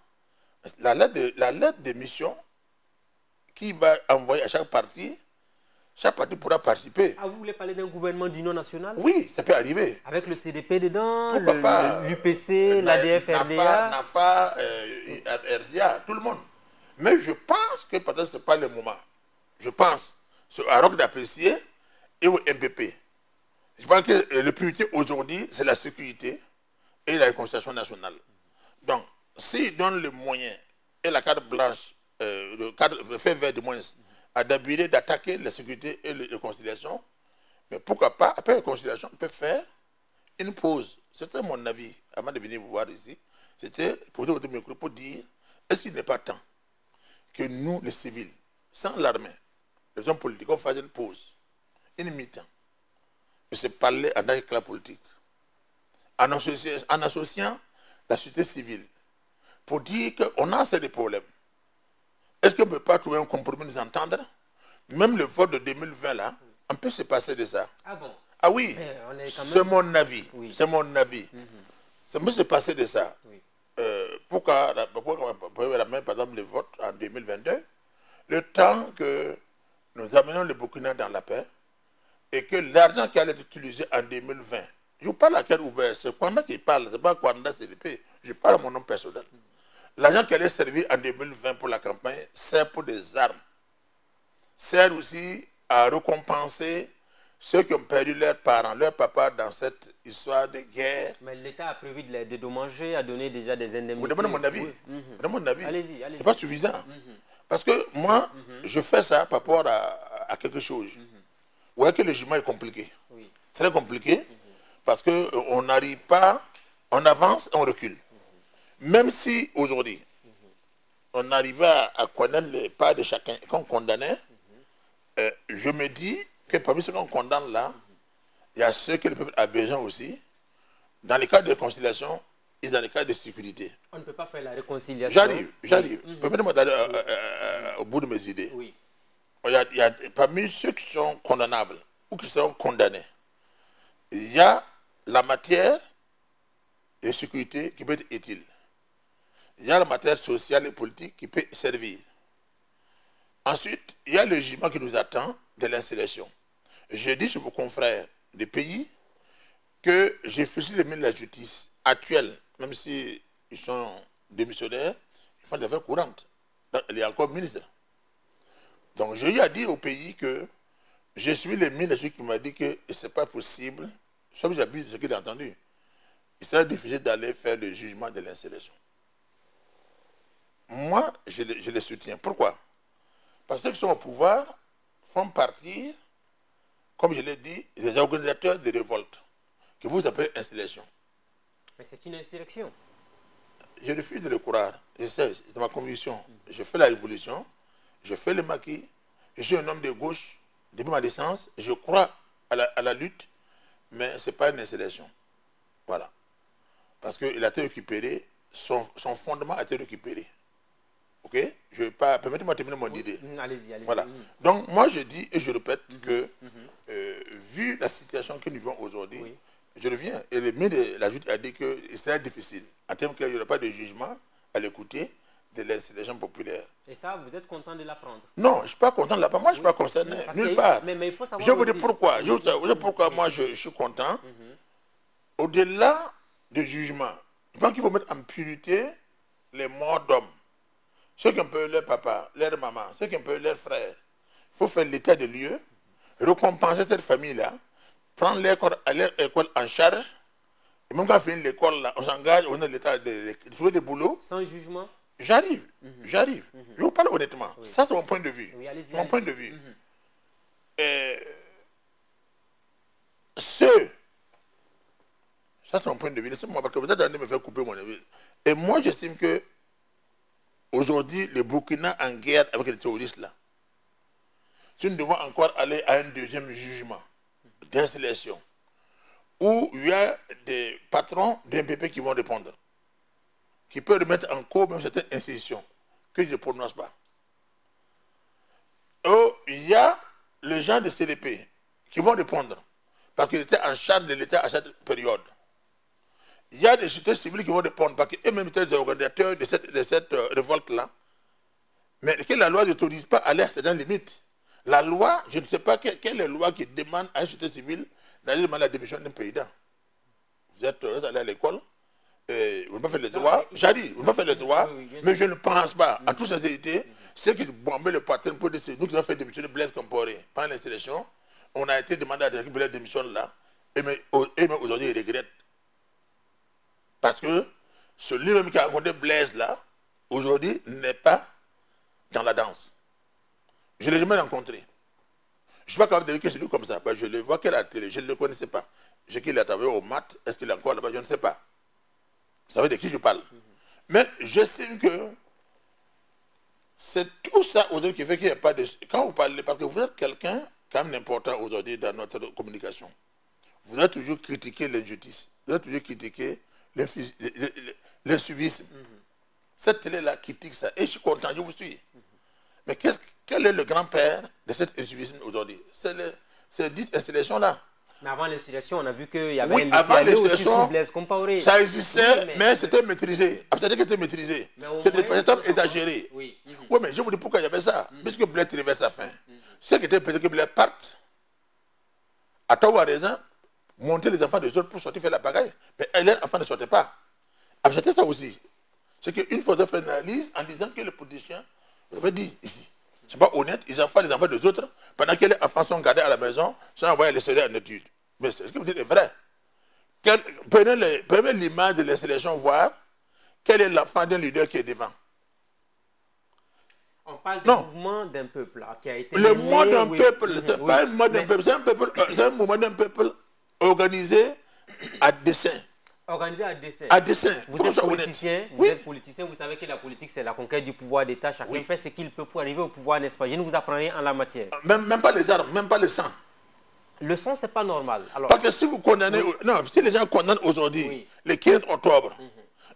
la lettre, de, la lettre de mission qui va envoyer à chaque parti, chaque parti pourra participer. Ah, vous voulez parler d'un gouvernement d'union nationale? Oui, ça peut arriver. Avec le CDP dedans, l'UPC, l'ADF, RDA NAFA, euh, RDA, tout le monde. Mais je pense que peut-être ce n'est pas le moment. Je pense, c'est à Rock d'apprécier et au MPP. Je pense que euh, le priorité aujourd'hui, c'est la sécurité et la réconciliation nationale. Donc, s'ils donnent les moyens et la carte blanche, euh, le, cadre, le fait vert du moins, à d'habiller, d'attaquer la sécurité et la réconciliation, mais pourquoi pas, après la réconciliation, on peut faire une pause. C'était mon avis, avant de venir vous voir ici. C'était poser votre micro pour dire est-ce qu'il n'est pas temps que nous, les civils, sans l'armée, les hommes politiques, on fasse une pause, une mi-temps, et se parler en la politique, en associant, en associant la société civile, pour dire qu'on a assez de problèmes. Est-ce qu'on ne peut pas trouver un compromis, nous entendre Même le vote de 2020, là, on peut se passer de ça. Ah bon Ah oui, c'est mon avis. C'est mon avis. Ça peut se passer de ça. Euh, pourquoi, pourquoi, par exemple, le vote en 2022 Le temps que nous amenons le Burkina dans la paix et que l'argent qui allait être utilisé en 2020, je parle à quel ouvert, c'est Kwanda qui parle, c'est pas Kwanda CDP, je parle à mon nom personnel. L'argent qui allait servir en 2020 pour la campagne sert pour des armes. Sert aussi à récompenser ceux qui ont perdu leurs parents, leurs papas dans cette histoire de guerre. Mais l'État a prévu de les dédommager, a donné déjà des indemnités. Vous demandez mon avis? Mhm. Demandez mon avis? Allez-y, allez-y. C'est pas suffisant. Parce que moi, je fais ça par rapport à, à quelque chose. Vous voyez que le jugement est compliqué. Oui. Très compliqué. Parce qu'on n'arrive pas, on avance et on recule. Même si aujourd'hui, on arrivait à, connaître les pas de chacun et qu'on condamnait, euh, je me dis que parmi ceux qu'on condamne là, il y a ceux que le peuple a besoin aussi. Dans les cas de réconciliation et dans les cas de sécurité. On ne peut pas faire la réconciliation. J'arrive, j'arrive. Permettez-moi d'aller euh, euh, euh, au bout de mes idées. Oui. Il y, a, il y a parmi ceux qui sont condamnables ou qui seront condamnés, il y a la matière de sécurité qui peut être utile. Il y a la matière sociale et politique qui peut servir. Ensuite, il y a le jugement qui nous attend de l'installation. J'ai dit sur vos confrères des pays que j'ai ministres de la justice actuels, même s'ils sont démissionnaires, ils font des affaires courantes. Il est encore ministre. Donc j'ai eu à dire au pays que ministres de la justice qui m'ont dit que ce n'est pas possible, sauf que j'habite ce qu'il a entendu. Il serait difficile d'aller faire le jugement de l'installation. Moi, je les, je les soutiens. Pourquoi? Parce que ceux qui sont au pouvoir font partie, comme je l'ai dit, des organisateurs de révolte, que vous appelez installation. Mais c'est une insurrection. Je refuse de le croire. Je sais, c'est ma conviction. Je fais la révolution, je fais le maquis, je suis un homme de gauche depuis ma naissance, je crois à la, à la lutte, mais ce n'est pas une installation. Voilà. Parce qu'il a été récupéré, son, son fondement a été récupéré. Ok? Je vais pas, Permettez-moi de terminer mon idée. Mm, Allez-y, allez-y. Voilà. Donc, moi, je dis et je répète que, euh, vu la situation que nous vivons aujourd'hui, Oui. Je reviens. Et le ministre de la a dit que c'est difficile. En termes qu'il n'y aura pas de jugement à l'écouter de l'installation populaire. Et ça, vous êtes content de l'apprendre? Non, je ne suis pas content de la part. Moi, je ne suis pas concerné. Nulle part. mais- mais il faut savoir je vous dis pourquoi. Je vous dis pourquoi moi, je, je suis content. Au-delà du jugement, je pense qu'il faut mettre en purité les morts d'hommes. Ceux qui ont perdu leur papa, leur maman, ceux qui ont perdu leur frère. Il faut faire l'état de lieu, récompenser cette famille-là, prendre leur école, leur école en charge. Et même quand on finit l'école, là, on s'engage, on a l'état de, de trouver des boulots. Sans jugement J'arrive, j'arrive. Je vous parle honnêtement. Ça, c'est mon point de vue. Oui, mon point de vue. Euh, ceux, ça c'est mon point de vue. Laissez-moi, parce que vous êtes en train de me faire couper mon avis. Et moi, j'estime que aujourd'hui, le Burkina en guerre avec les terroristes là, si nous devons encore aller à un deuxième jugement, d'installation où il y a des patrons d'un PP qui vont répondre, qui peuvent remettre en cause même certaines institutions que je ne prononce pas. Il y a les gens de CDP qui vont répondre parce qu'ils étaient en charge de l'État à cette période. Il y a des sociétés civiles qui vont répondre parce qu'eux-mêmes étaient les organisateurs de cette, euh, révolte-là. Mais que la loi n'autorise pas à aller à certaines limites. La loi, je ne sais pas quelle, quelle est la loi qui demande à une société civile d'aller demander la démission d'un président. Vous êtes, vous êtes allé à l'école, euh, vous n'avez pas fait le droit. J'ai dit, vous n'avez pas fait le droit, Oui, oui, mais je ne pense pas, en toute sincérité, ceux qui bombaient le patron pour dire c'est nous qui avons fait démissionner Blaise Compaoré pendant les sélections, on a été demandé à Blaise démissionne là, et aujourd'hui ils regrettent. Parce que celui même qui a raconté Blaise là, aujourd'hui n'est pas dans la danse. Je ne l'ai jamais rencontré. Je ne suis pas capable de dire que c'est lui comme ça. Ben, je le vois qu'à la télé, je ne le connaissais pas. Je sais qu'il a travaillé au mat, est-ce qu'il est encore là-bas, je ne sais pas. Vous savez de qui je parle. Mais j'estime que c'est tout ça aujourd'hui qui fait qu'il n'y a pas de... Quand vous parlez, parce que vous êtes quelqu'un quand même important aujourd'hui dans notre communication. Vous avez toujours critiqué l'injustice. Vous avez toujours critiqué l'insuivisme. Cette télé-là critique ça. Et je suis content, je vous suis. Mais qu'est-ce- quel est le grand-père de cet insuivisme aujourd'hui? C'est le- cette installation-là. Mais avant l'installation, on a vu qu'il y avait Oui, un avant l'installation. Ça existait, Oui, mais, c'était maîtrisé. Ah, C'est-à-dire que c'était maîtrisé. C'était peut-être exagéré. Oui. Oui, mais je vous dis pourquoi il y avait ça. Puisque Blaise tirait vers sa fin. Ceux qui étaient peut-être que Blaise parte, à tort ou à raison, monter les enfants des autres pour sortir faire la bagaille. Mais leurs enfants ne sortaient pas. Ah, C'était ça aussi. C'est qu'une fois, on fait une analyse en disant que les politiciens, vous avez dit ici, c'est pas honnête, ils enfants les enfants des autres, pendant que les enfants sont gardés à la maison, sont envoyés les soleils en études. Mais ce que vous dites est vrai. Prenez les- l'image de l'installation, voir quel est l'enfant d'un leader qui est devant. On parle du mouvement d'un peuple là, qui a été. Le mot d'un oui. peuple, c'est oui. pas un mot d'un peuple, c'est un, peuple, c'est un mouvement d'un peuple organisé à dessein. Organisé à dessein. À dessein. Vous Faut êtes honnête. politicien, vous Oui. êtes politicien, vous savez que la politique c'est la conquête du pouvoir d'État. Chacun Oui. fait ce qu'il peut pour arriver au pouvoir, n'est-ce pas? Je ne vous apprends rien en la matière. Même, même pas les armes, même pas le sang. Le son, c'est pas normal. Alors, Parce que si vous condamnez, non, si les gens condamnent aujourd'hui, le 15 octobre,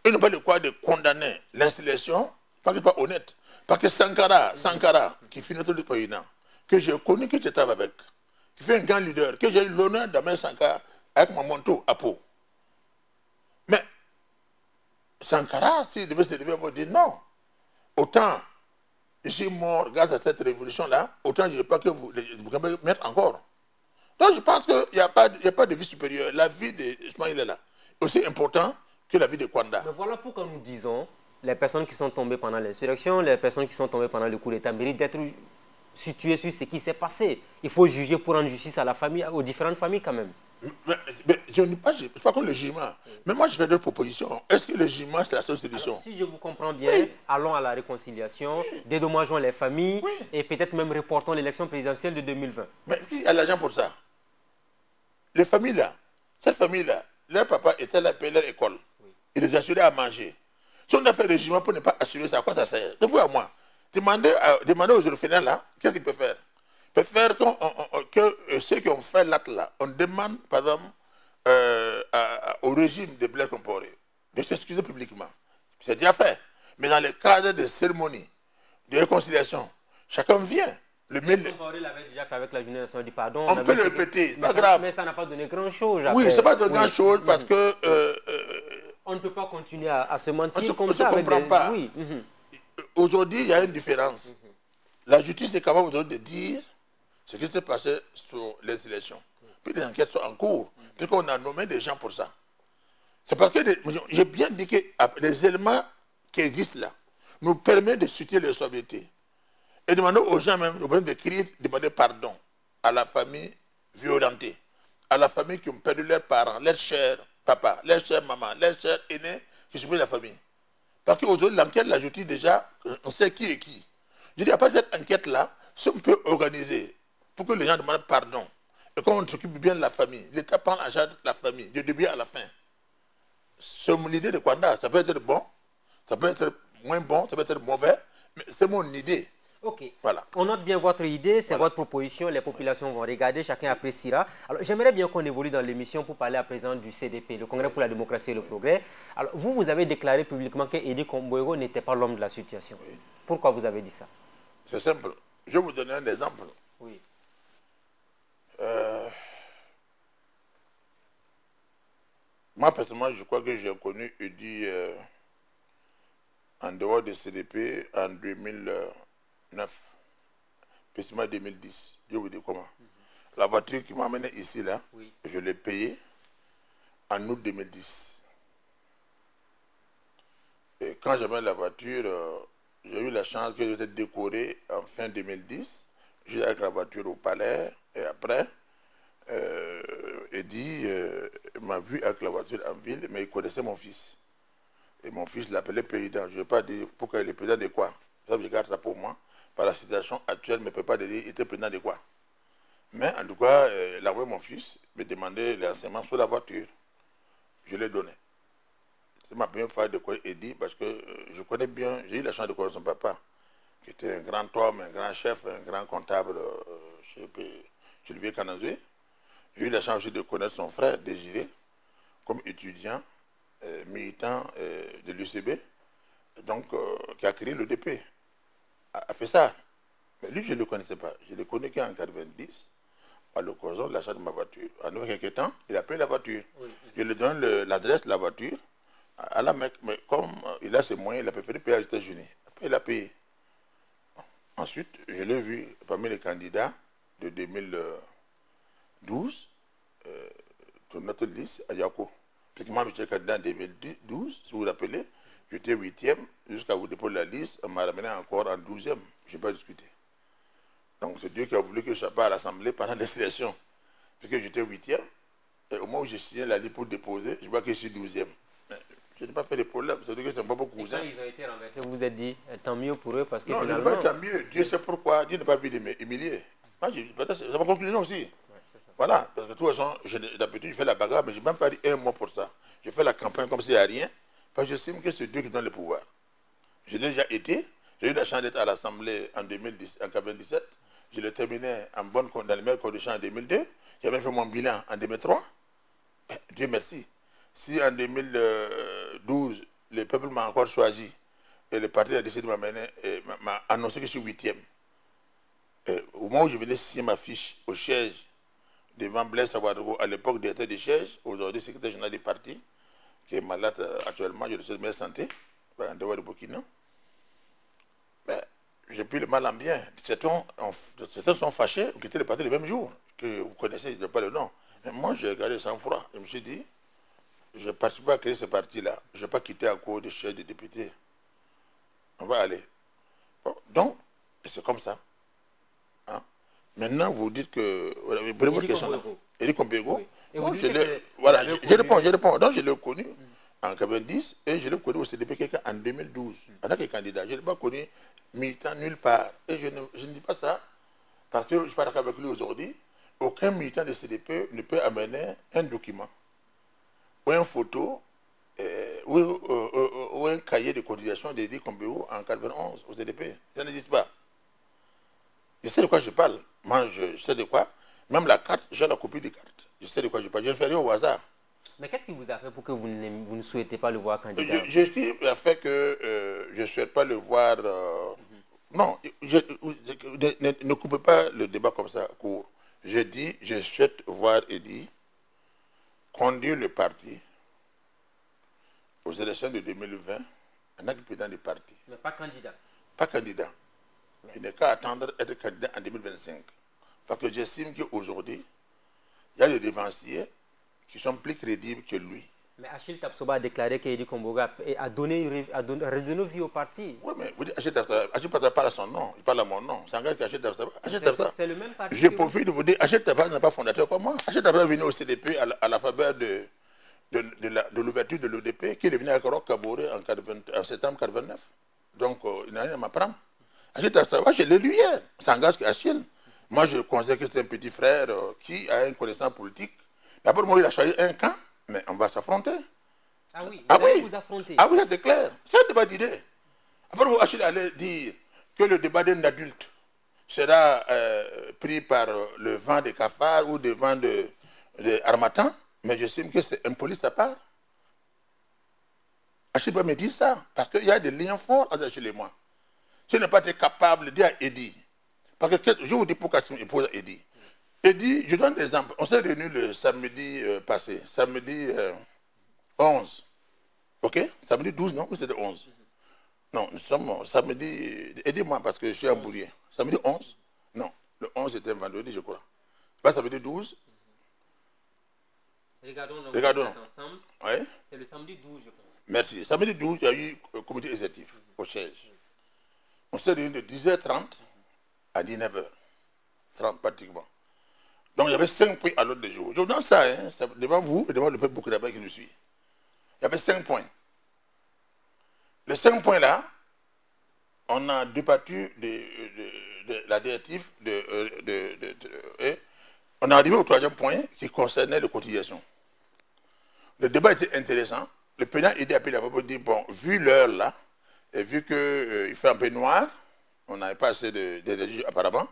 ils n'ont pas le quoi de condamner l'installation, parce que pas honnête. Parce que Sankara, Sankara, qui finit tout le président, que j'ai connu, que j'étais avec, qui fait un grand leader, que j'ai eu l'honneur d'amener Sankara avec mon manteau à peau. Mais Sankara, s'il devait se lever, il va dire non. Autant je suis mort grâce à cette révolution-là, autant je ne veux pas que vous, vous pouvez mettre encore. Donc je pense qu'il n'y a, pas a pas de vie supérieure. La vie de Ismaël est là. Aussi important que la vie de Kwanda. mais voilà pourquoi nous disons les personnes qui sont tombées pendant l'insurrection, les personnes qui sont tombées pendant le coup d'État méritent d'être situées sur ce qui s'est passé. Il faut juger pour rendre justice à la famille, aux différentes familles quand même. Mais, mais je ne pas, pas contre le jugement. Mais moi, je fais deux propositions. Est-ce que le jugement, c'est la seule solution? Si je vous comprends bien, Oui. allons à la réconciliation, dédommageons les familles Oui. et peut-être même reportons l'élection présidentielle de 2020. Mais qui a l'argent pour ça Les familles là, cette famille-là, leur papa était là pour leur école. Il les assurait à manger. Si on a fait le jugement pour ne pas assurer ça, à quoi ça sert? De vous à moi. Demandez, aux orphelins là, qu'est-ce qu'ils peuvent faire? Ils peuvent faire on- on- que euh, ceux qui ont fait l'acte là, on demande par exemple euh, à- au régime de Blaise Compaoré de s'excuser publiquement. C'est déjà fait. Mais dans le cadre de cérémonies, de réconciliation, chacun vient. Le mail, l'avait déjà fait avec la journée nationale du pardon. On peut le répéter, c'est mais pas ça- grave. Mais ça n'a pas donné grand-chose. Oui, après. c'est pas de Oui. grand chose parce que euh, On ne peut pas continuer à, à se mentir On se- comme on se ça. avec comprend des- pas. Oui. mhm. Aujourd'hui, il y a une différence. La justice est capable de dire ce qui s'est passé sur les élections. Puis des enquêtes sont en cours, puis qu'on a nommé des gens pour ça. C'est parce que j'ai bien dit que les éléments qui existent là nous permettent de soutenir les sobriétés. Et demander aux gens même, de crier, demander pardon à la famille violentée, à la famille qui ont perdu leurs parents, leurs chers papa, leurs chers maman, leurs chers aînés qui sont la famille. Parce qu'aujourd'hui, l'enquête, la justice, déjà, on sait qui est qui. Je dis, après cette enquête-là, si on peut organiser pour que les gens demandent pardon et qu'on s'occupe bien de la famille, l'État prend en charge la famille, du début à la fin. C'est mon idée de Kwanda. Ça peut être bon, ça peut être moins bon, ça peut être mauvais, mais c'est mon idée. Ok. Voilà. On note bien votre idée, c'est votre proposition, les populations vont regarder, chacun appréciera. Alors, j'aimerais bien qu'on évolue dans l'émission pour parler à présent du CDP, le Congrès pour la démocratie et le progrès. Alors, vous, vous avez déclaré publiquement que Edi Komboego n'était pas l'homme de la situation. Pourquoi vous avez dit ça? C'est simple. Je vais vous donner un exemple. Oui. Euh, moi, personnellement, je crois que j'ai connu Edi euh, en dehors du CDP en 2000. 9, précisément 2010. Je vous dis comment. La voiture qui m'a amené ici, là, je l'ai payée en août 2010. Et quand j'avais la voiture, euh, j'ai eu la chance que j'étais décoré en fin 2010. J'ai avec la voiture au palais et après, euh, Eddie euh, m'a vu avec la voiture en ville, mais il connaissait mon fils. Et mon fils l'appelait président. Je ne vais pas dire pourquoi il est président de quoi. Ça, je garde ça pour moi par la situation actuelle, ne peut pas dire il était président de quoi. Mais en tout cas, euh, il a mon fils, me demandait les renseignements sur la voiture. Je l'ai donné. C'est ma première fois de quoi dit parce que euh, je connais bien, j'ai eu la chance de connaître son papa, qui était un grand homme, un grand chef, un grand comptable euh, chez, chez le vieux Canadien. J'ai eu la chance aussi de connaître son frère, Désiré, comme étudiant, militant de l'UCB, donc qui a créé le DP a, fait ça. Mais lui, je ne le connaissais pas. Je le connais qu'en 90, à l'occasion de l'achat de ma voiture. En quelques temps, il a payé la voiture. Je lui donne l'adresse de la voiture à la mec. Mais comme euh, il a ses moyens, il a préféré payer aux États-Unis. Après, il a payé. Ensuite, je l'ai vu parmi les candidats de 2012 euh, sur notre liste à Yako. Effectivement, j'étais candidat en 2012, si vous vous rappelez. J'étais huitième jusqu'à vous déposer la liste. On m'a ramené encore en douzième. Je n'ai pas discuté. Donc c'est Dieu qui a voulu que je sois pas à l'Assemblée pendant [laughs] les élections. Puisque j'étais huitième. Et au moment où j'ai signé la liste pour déposer, je vois que je suis douzième. Je n'ai pas fait de problème. C'est que c'est pas beaucoup cousin. ils ont été renversés, vous vous êtes dit, eh, tant mieux pour eux parce que non, finalement... Non, pas tant mieux. Dieu sait pourquoi. Dieu n'a pas vu m'humilier. C'est ma conclusion aussi. voilà. Parce que de toute façon, d'habitude, je fais la bagarre, mais je n'ai même pas dit un mois pour ça. Je fais la campagne comme s'il n'y a rien. Parce que j'estime que c'est Dieu qui donne le pouvoir. Je l'ai déjà été. J'ai eu la chance d'être à l'Assemblée en 2010, en 97. Je l'ai terminé en bonne, dans les meilleures conditions en 2002. J'avais fait mon bilan en 2003. Ben, Dieu merci. Si en 2012, le peuple m'a encore choisi et le parti a décidé de m'amener, m'a annoncé que je suis huitième. au moment où je venais signer ma fiche au siège devant Blaise Savadogo, à l'époque directeur des sièges, aujourd'hui secrétaire général du parti, qui est malade euh, actuellement, je le de meilleure santé, en dehors de Burkina. Mais j'ai pris le mal en bien. Certains, sont fâchés, qui étaient le parti le même jour, que vous connaissez, je ne pas le nom. Mais moi, j'ai gardé sans froid. Je me suis dit, je ne participe pas à créer ce parti-là. Je ne vais pas quitter encore des chefs de députés. On va aller. donc, c'est comme ça. Maintenant, vous dites que. Vous prenez votre question là. Eric je, voilà, je, réponds, je réponds. Donc, je l'ai connu en 90 et je l'ai connu au CDP en 2012, en tant que candidat. Je ne l'ai pas connu militant nulle part. Et je ne, je ne dis pas ça parce que je parle avec lui aujourd'hui. Aucun militant de CDP ne peut amener un document ou une photo euh, ou, euh, euh, ou, un cahier de cotisation d'Edi Kombeo en 91 au CDP. Ça n'existe pas. Je sais de quoi je parle. Moi, je sais de quoi. Même la carte, j'ai la copie des cartes. Je sais de quoi je parle. Je ne fais rien au hasard. Mais qu'est-ce qui vous a fait pour que vous ne, vous ne souhaitez pas le voir candidat? Je, je suis a fait que euh, je ne souhaite pas le voir. Euh, non, je, ne, coupez pas le débat comme ça court. Je dis, je souhaite voir Eddy conduire le parti aux élections de 2020 en président du parti. Mais pas candidat. Pas candidat. Il n'est qu'à attendre d'être candidat en 2025. Parce que j'estime qu'aujourd'hui, il y a des dévanciers qui sont plus crédibles que lui. Mais Achille Tapsoba a déclaré qu'Edi Komboga a donné, a donné, redonné vie au parti. Oui, mais vous dites Achille Tapsoba, Achille Tapsoba parle à son nom, il parle à mon nom. C'est un gars qui Achille Tapsoba. C'est le même parti. Je profite de vous dire, Achille Tapsoba n'est pas fondateur comme moi. Achille Tapsoba est venu au CDP à la, faveur de, de, l'ouverture de l'ODP, qu'il est venu avec Roch Kaboré en, en, septembre 89. Donc, euh, il n'a rien à m'apprendre. Achille Tapsoba, je l'ai lu hier. Gars qui Achille. Moi, je considère que c'est un petit frère euh, qui a une connaissance politique. D'abord, moi, il a choisi un camp, mais on va s'affronter. Ah oui, vous ah allez vous affronter. Ah oui, c'est clair. C'est un débat d'idées. Après, vous Achille allait dire que le débat d'un adulte sera euh, pris par le vent des cafards ou le vent de, de Armatan, mais j'estime que c'est impoli sa part. Achille peut me dire ça, parce qu'il y a des liens forts entre Achille et moi. Je n'ai pas capable de dire à Eddie, parce que je vous dis pourquoi je pose à Eddie. Eddie, je donne des exemples. On s'est réunis le samedi euh, passé, samedi 11. Euh, ok? Samedi 12, non? Ou c'était 11 Non, nous sommes samedi. Aidez-moi parce que je suis un bourrier. Samedi 11 Non, le 11 c'était vendredi, je crois. C'est pas samedi 12 Regardons, donc Regardons. ensemble. Oui C'est le samedi 12, je pense. Merci. Samedi 12, il y a eu un comité exécutif au siège. On s'est réunis de 10h30 à 19h30 pratiquement. Donc il y avait cinq points à l'ordre du jour. Je vous donne ça, hein, ça, devant vous et devant le peuple burkinabé qui nous suit. Il y avait cinq points. Les cinq points-là, on a débattu de, de- la directive euh, on est arrivé au troisième point qui concernait les cotisations. Le débat était intéressant. Le président Idi Apel a dit, bon, vu l'heure là, et vu qu'il fait un peu noir, on n'avait pas assez d'énergie apparemment,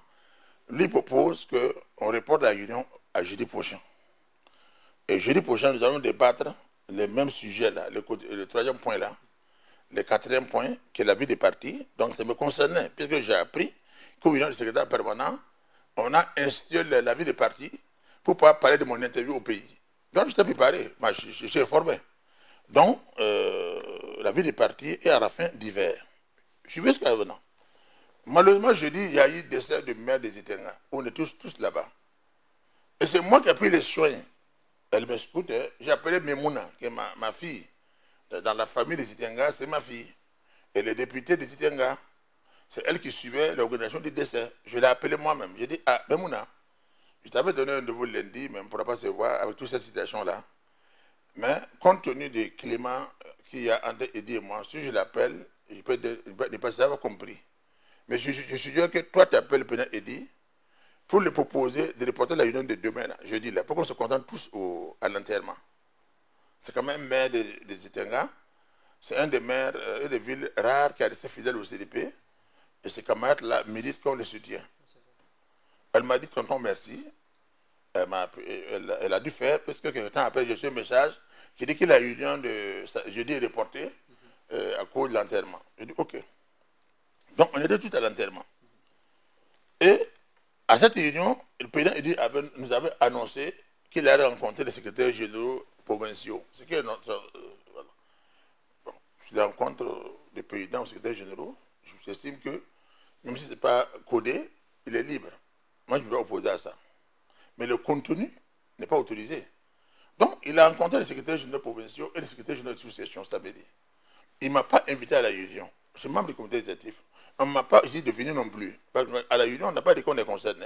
lui propose qu'on reporte la réunion à jeudi prochain. Et jeudi prochain, nous allons débattre les mêmes sujets là, le, troisième point là, le quatrième point, qui est la vie des partis. Donc ça me concernait, puisque j'ai appris qu'au réunion du secrétaire permanent, on a institué la, vie des partis pour pouvoir parler de mon interview au pays. Donc j'étais préparé, je, je suis informé. Donc, euh, la vie des partis est à la fin d'hiver. Je suis jusqu'à maintenant. Malheureusement, je dis, il y a eu décès de maire des Itenga. On est tous, là-bas. Et c'est moi qui ai pris les soins. Elle m'écoute. hein. J'ai appelé Memouna, qui est ma, fille. Dans la famille des Itenga, c'est ma fille. Et le député des Itenga, c'est elle qui suivait l'organisation du décès. Je l'ai appelé moi-même. J'ai dit, ah, Memouna, je t'avais donné un rendez-vous lundi, mais on ne pourra pas se voir avec toute cette situation-là. Mais compte tenu des cléments qu'il y a entre Eddie et moi, si je l'appelle, il peut ne pas avoir compris. Mais je, je, je sûr que toi, tu appelles le président Eddie pour lui proposer de reporter la réunion de demain, là, jeudi, là, pour qu'on se contente tous à l'enterrement. C'est quand même maire de Zitenga. C'est un des maires, euh, une des villes rares qui a resté fidèle au CDP. Et ses camarades là méritent qu'on le soutient. Elle m'a dit, tonton, merci. Elle, a dû faire, parce que quelque temps après, j'ai reçu un message qui dit que la réunion de jeudi est reportée euh, à cause de l'enterrement. J'ai dit, OK. Donc, on était tous à l'enterrement. Et à cette réunion, le président Edi avait- nous avait annoncé qu'il allait rencontrer les secrétaires généraux provinciaux. Ce qui est notre. euh, voilà. Bon, je rencontre des présidents ou secrétaires généraux. J'estime que, même si ce n'est pas codé, il est libre. Moi, je ne vais opposer à ça. Mais le contenu n'est pas autorisé. Donc, il a rencontré les secrétaires généraux provinciaux et les secrétaires généraux de sous-section samedi. Il ne m'a pas invité à la réunion. Je suis membre du comité exécutif. On ne m'a pas dit de venir non plus. À la réunion, on n'a pas dit qu'on est concerné.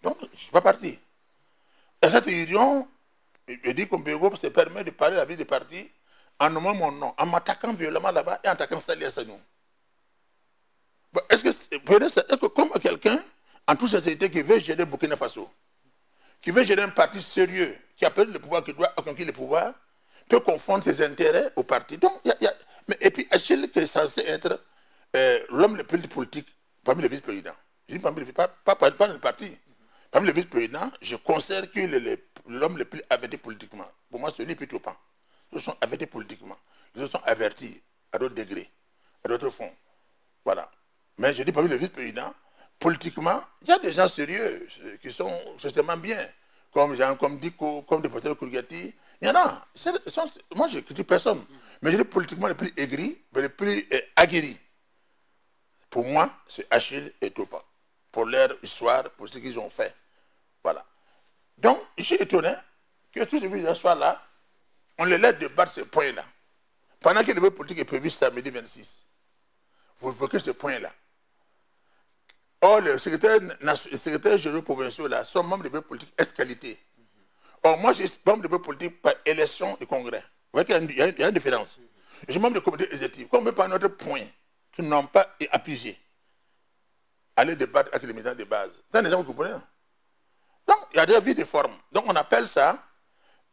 Donc, je ne suis pas parti. À cette réunion, il dit qu'on se permet de parler de la vie des partis en nommant mon nom, en m'attaquant violemment là-bas et en attaquant Salia Sanou. Est-ce que, est-ce que comme quelqu'un, en toute sincérité, qui veut gérer Burkina Faso, qui veut gérer un parti sérieux, qui appelle le pouvoir, qui doit conquérir le pouvoir, peut confondre ses intérêts au parti. Donc, a- a- mais, et puis, Achille, qui est censé être euh, l'homme le plus politique parmi les vice-présidents, je dis parmi les pas, pas, le parti, parmi les vice-présidents, je considère le- l'homme le plus averti politiquement. Pour moi, celui plutôt pas. Ils sont avertis politiquement. Ils sont avertis à d'autres degrés, à d'autres fonds. Voilà. Mais je dis parmi les vice-présidents, politiquement, il y a des gens sérieux euh, qui sont justement bien, comme Jean, comme Dico, comme le professeur Kourgati. Il y en a. Moi, je ne critique personne. Mais je dis politiquement les plus aigris, mais les plus euh, aguerris. Pour moi, c'est Achille et Topa. Pour leur histoire, pour ce qu'ils ont fait. Voilà. Donc, je suis étonné que tous les gens soient là. On les laisse débattre ces points-là. Pendant que le débat politique est prévu samedi 26. Vous évoquez ce point-là. Or, les secrétaires, nation- les secrétaires généraux provinciaux là, sont membres des bureaux politiques ex-qualité. Or, moi, je suis membre des bureaux politiques par élection du Congrès. Vous voyez qu'il y a une- différence. Je suis membre du comité exécutif. Comme pas notre point qui n'ont pas appuyé, aller débattre avec les militants de base. C'est un exemple vous comprenez. non Donc, il y a des vies de forme. Donc, on appelle ça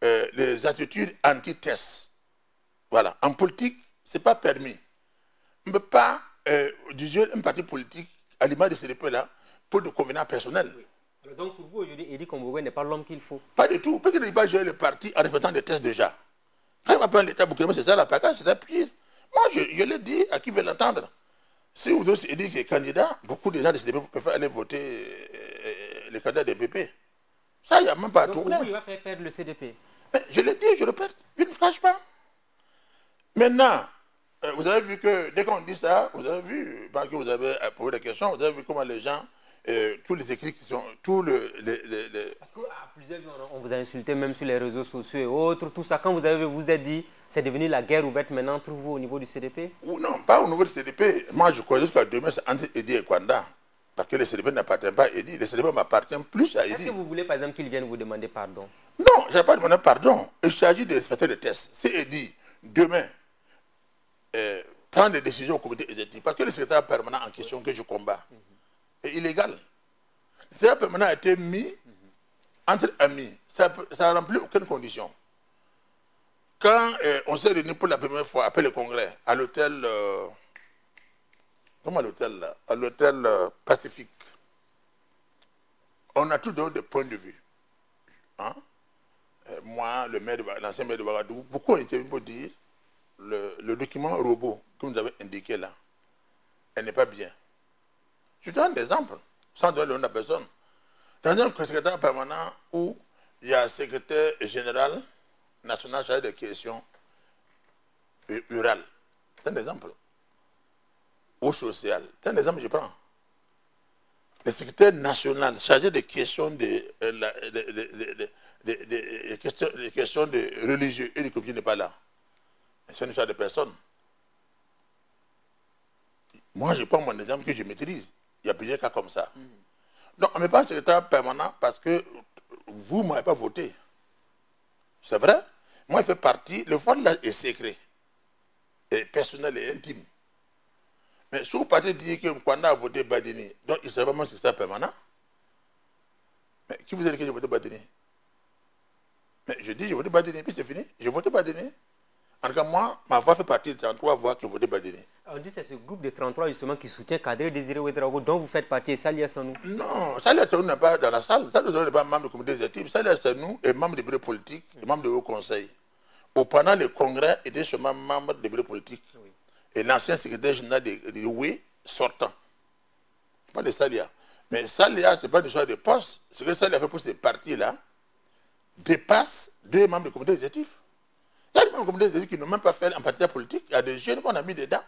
euh, les attitudes anti-test. Voilà. En politique, ce n'est pas permis. On ne peut pas euh, diriger un parti politique à l'image de CDP là, pour des convenants personnels. Alors donc pour vous, aujourd'hui, Edi Komboué n'est pas l'homme qu'il faut Pas du tout. Parce qu'il n'a pas géré le parti en respectant des tests déjà. Quand il m'appelle l'État burkinabé, c'est ça la paga, c'est ça pire. Moi, je, je l'ai dit à qui veut l'entendre. Si vous dites Edi est candidat, beaucoup de gens de CDP peuvent aller voter euh, les candidats des BP. Ça, il n'y a même pas problème. vous, il va faire perdre le CDP. Mais je l'ai dit, je le répète, je ne cache pas. Maintenant, vous avez vu que dès qu'on dit ça, vous avez vu, pendant que vous avez posé des questions, vous avez vu comment les gens, euh, tous les écrits qui sont, tous le, les, les- les- Parce qu'à plusieurs fois, on vous a insulté même sur les réseaux sociaux et autres, tout ça. Quand vous avez vous êtes dit, c'est devenu la guerre ouverte maintenant entre vous au niveau du CDP ou non, pas au niveau du CDP. Moi, je crois jusqu'à demain, c'est entre Edi et Kwanda. Parce que le CDP n'appartient pas à Edi, le CDP m'appartient plus à Est-ce Edi. que vous voulez par exemple qu'il vienne vous demander pardon? Non, je n'ai pas demandé pardon. Il s'agit de respecter les tests. Si Edi, demain, euh, prend des décisions au comité exécutif, parce que le secrétaire permanent en question que je combats est illégal. Le secrétaire permanent a été mis entre amis. Ça n'a rempli aucune condition. Quand euh, on s'est réunis pour la première fois après le congrès à l'hôtel, euh, comment à l'hôtel là À l'hôtel euh, Pacifique, on a tous donné des points de vue. Hein? Moi, le maire de Ba- l'ancien maire de Ouagadougou, beaucoup ont été venus pour dire le, document robot que vous avez indiqué là, elle n'est pas bien. Je donne des exemples, sans donner le nom de la personne. Dans un secrétaire permanent où il y a un secrétaire général national chargé des questions euh, rurales, c'est un exemple. Ou social, c'est un exemple que je prends le secrétaire national chargé des questions de, euh, de- religieux et de communauté n'est pas là. C'est une histoire de personne. Moi, je prends mon exemple que je maîtrise. Il y a plusieurs cas comme ça. Donc, on ne met pas un secrétaire permanent parce que vous ne m'avez pas voté. C'est vrai? Moi, il fait partie. Le vote là est secret, et personnel et intime. Mais si vous partez dire que Kwanda a voté Badini, donc il ne serait pas mon secrétaire permanent, mais qui vous a dit que j'ai voté Badini? Mais je dis, j'ai voté Badini, puis c'est fini. J'ai voté Badini. En tout cas, moi, ma voix fait partie des 33 voix qui ont voté Badini. On dit que c'est ce groupe de 33 justement qui soutient Kadri Désiré Ouedraogo dont vous faites partie et Salia Sanou. Non, Salia Sanou n'est pas dans la salle. Salia Sanou n'est pas membre du comité exécutif. Salia Sanou est membre du bureau politique, et membre du haut conseil. Au pendant le congrès, il était seulement membre du bureau politique. Et l'ancien secrétaire général de, de Oui sortant. Pas de Salia. Mais Salia, ce n'est pas une histoire de poste. Ce que Salia fait pour ces partis-là dépasse deux membres du comité exécutif. Il y a des comité exécutif qui n'ont même pas fait un parti politique. Il y a des jeunes qu'on a mis dedans.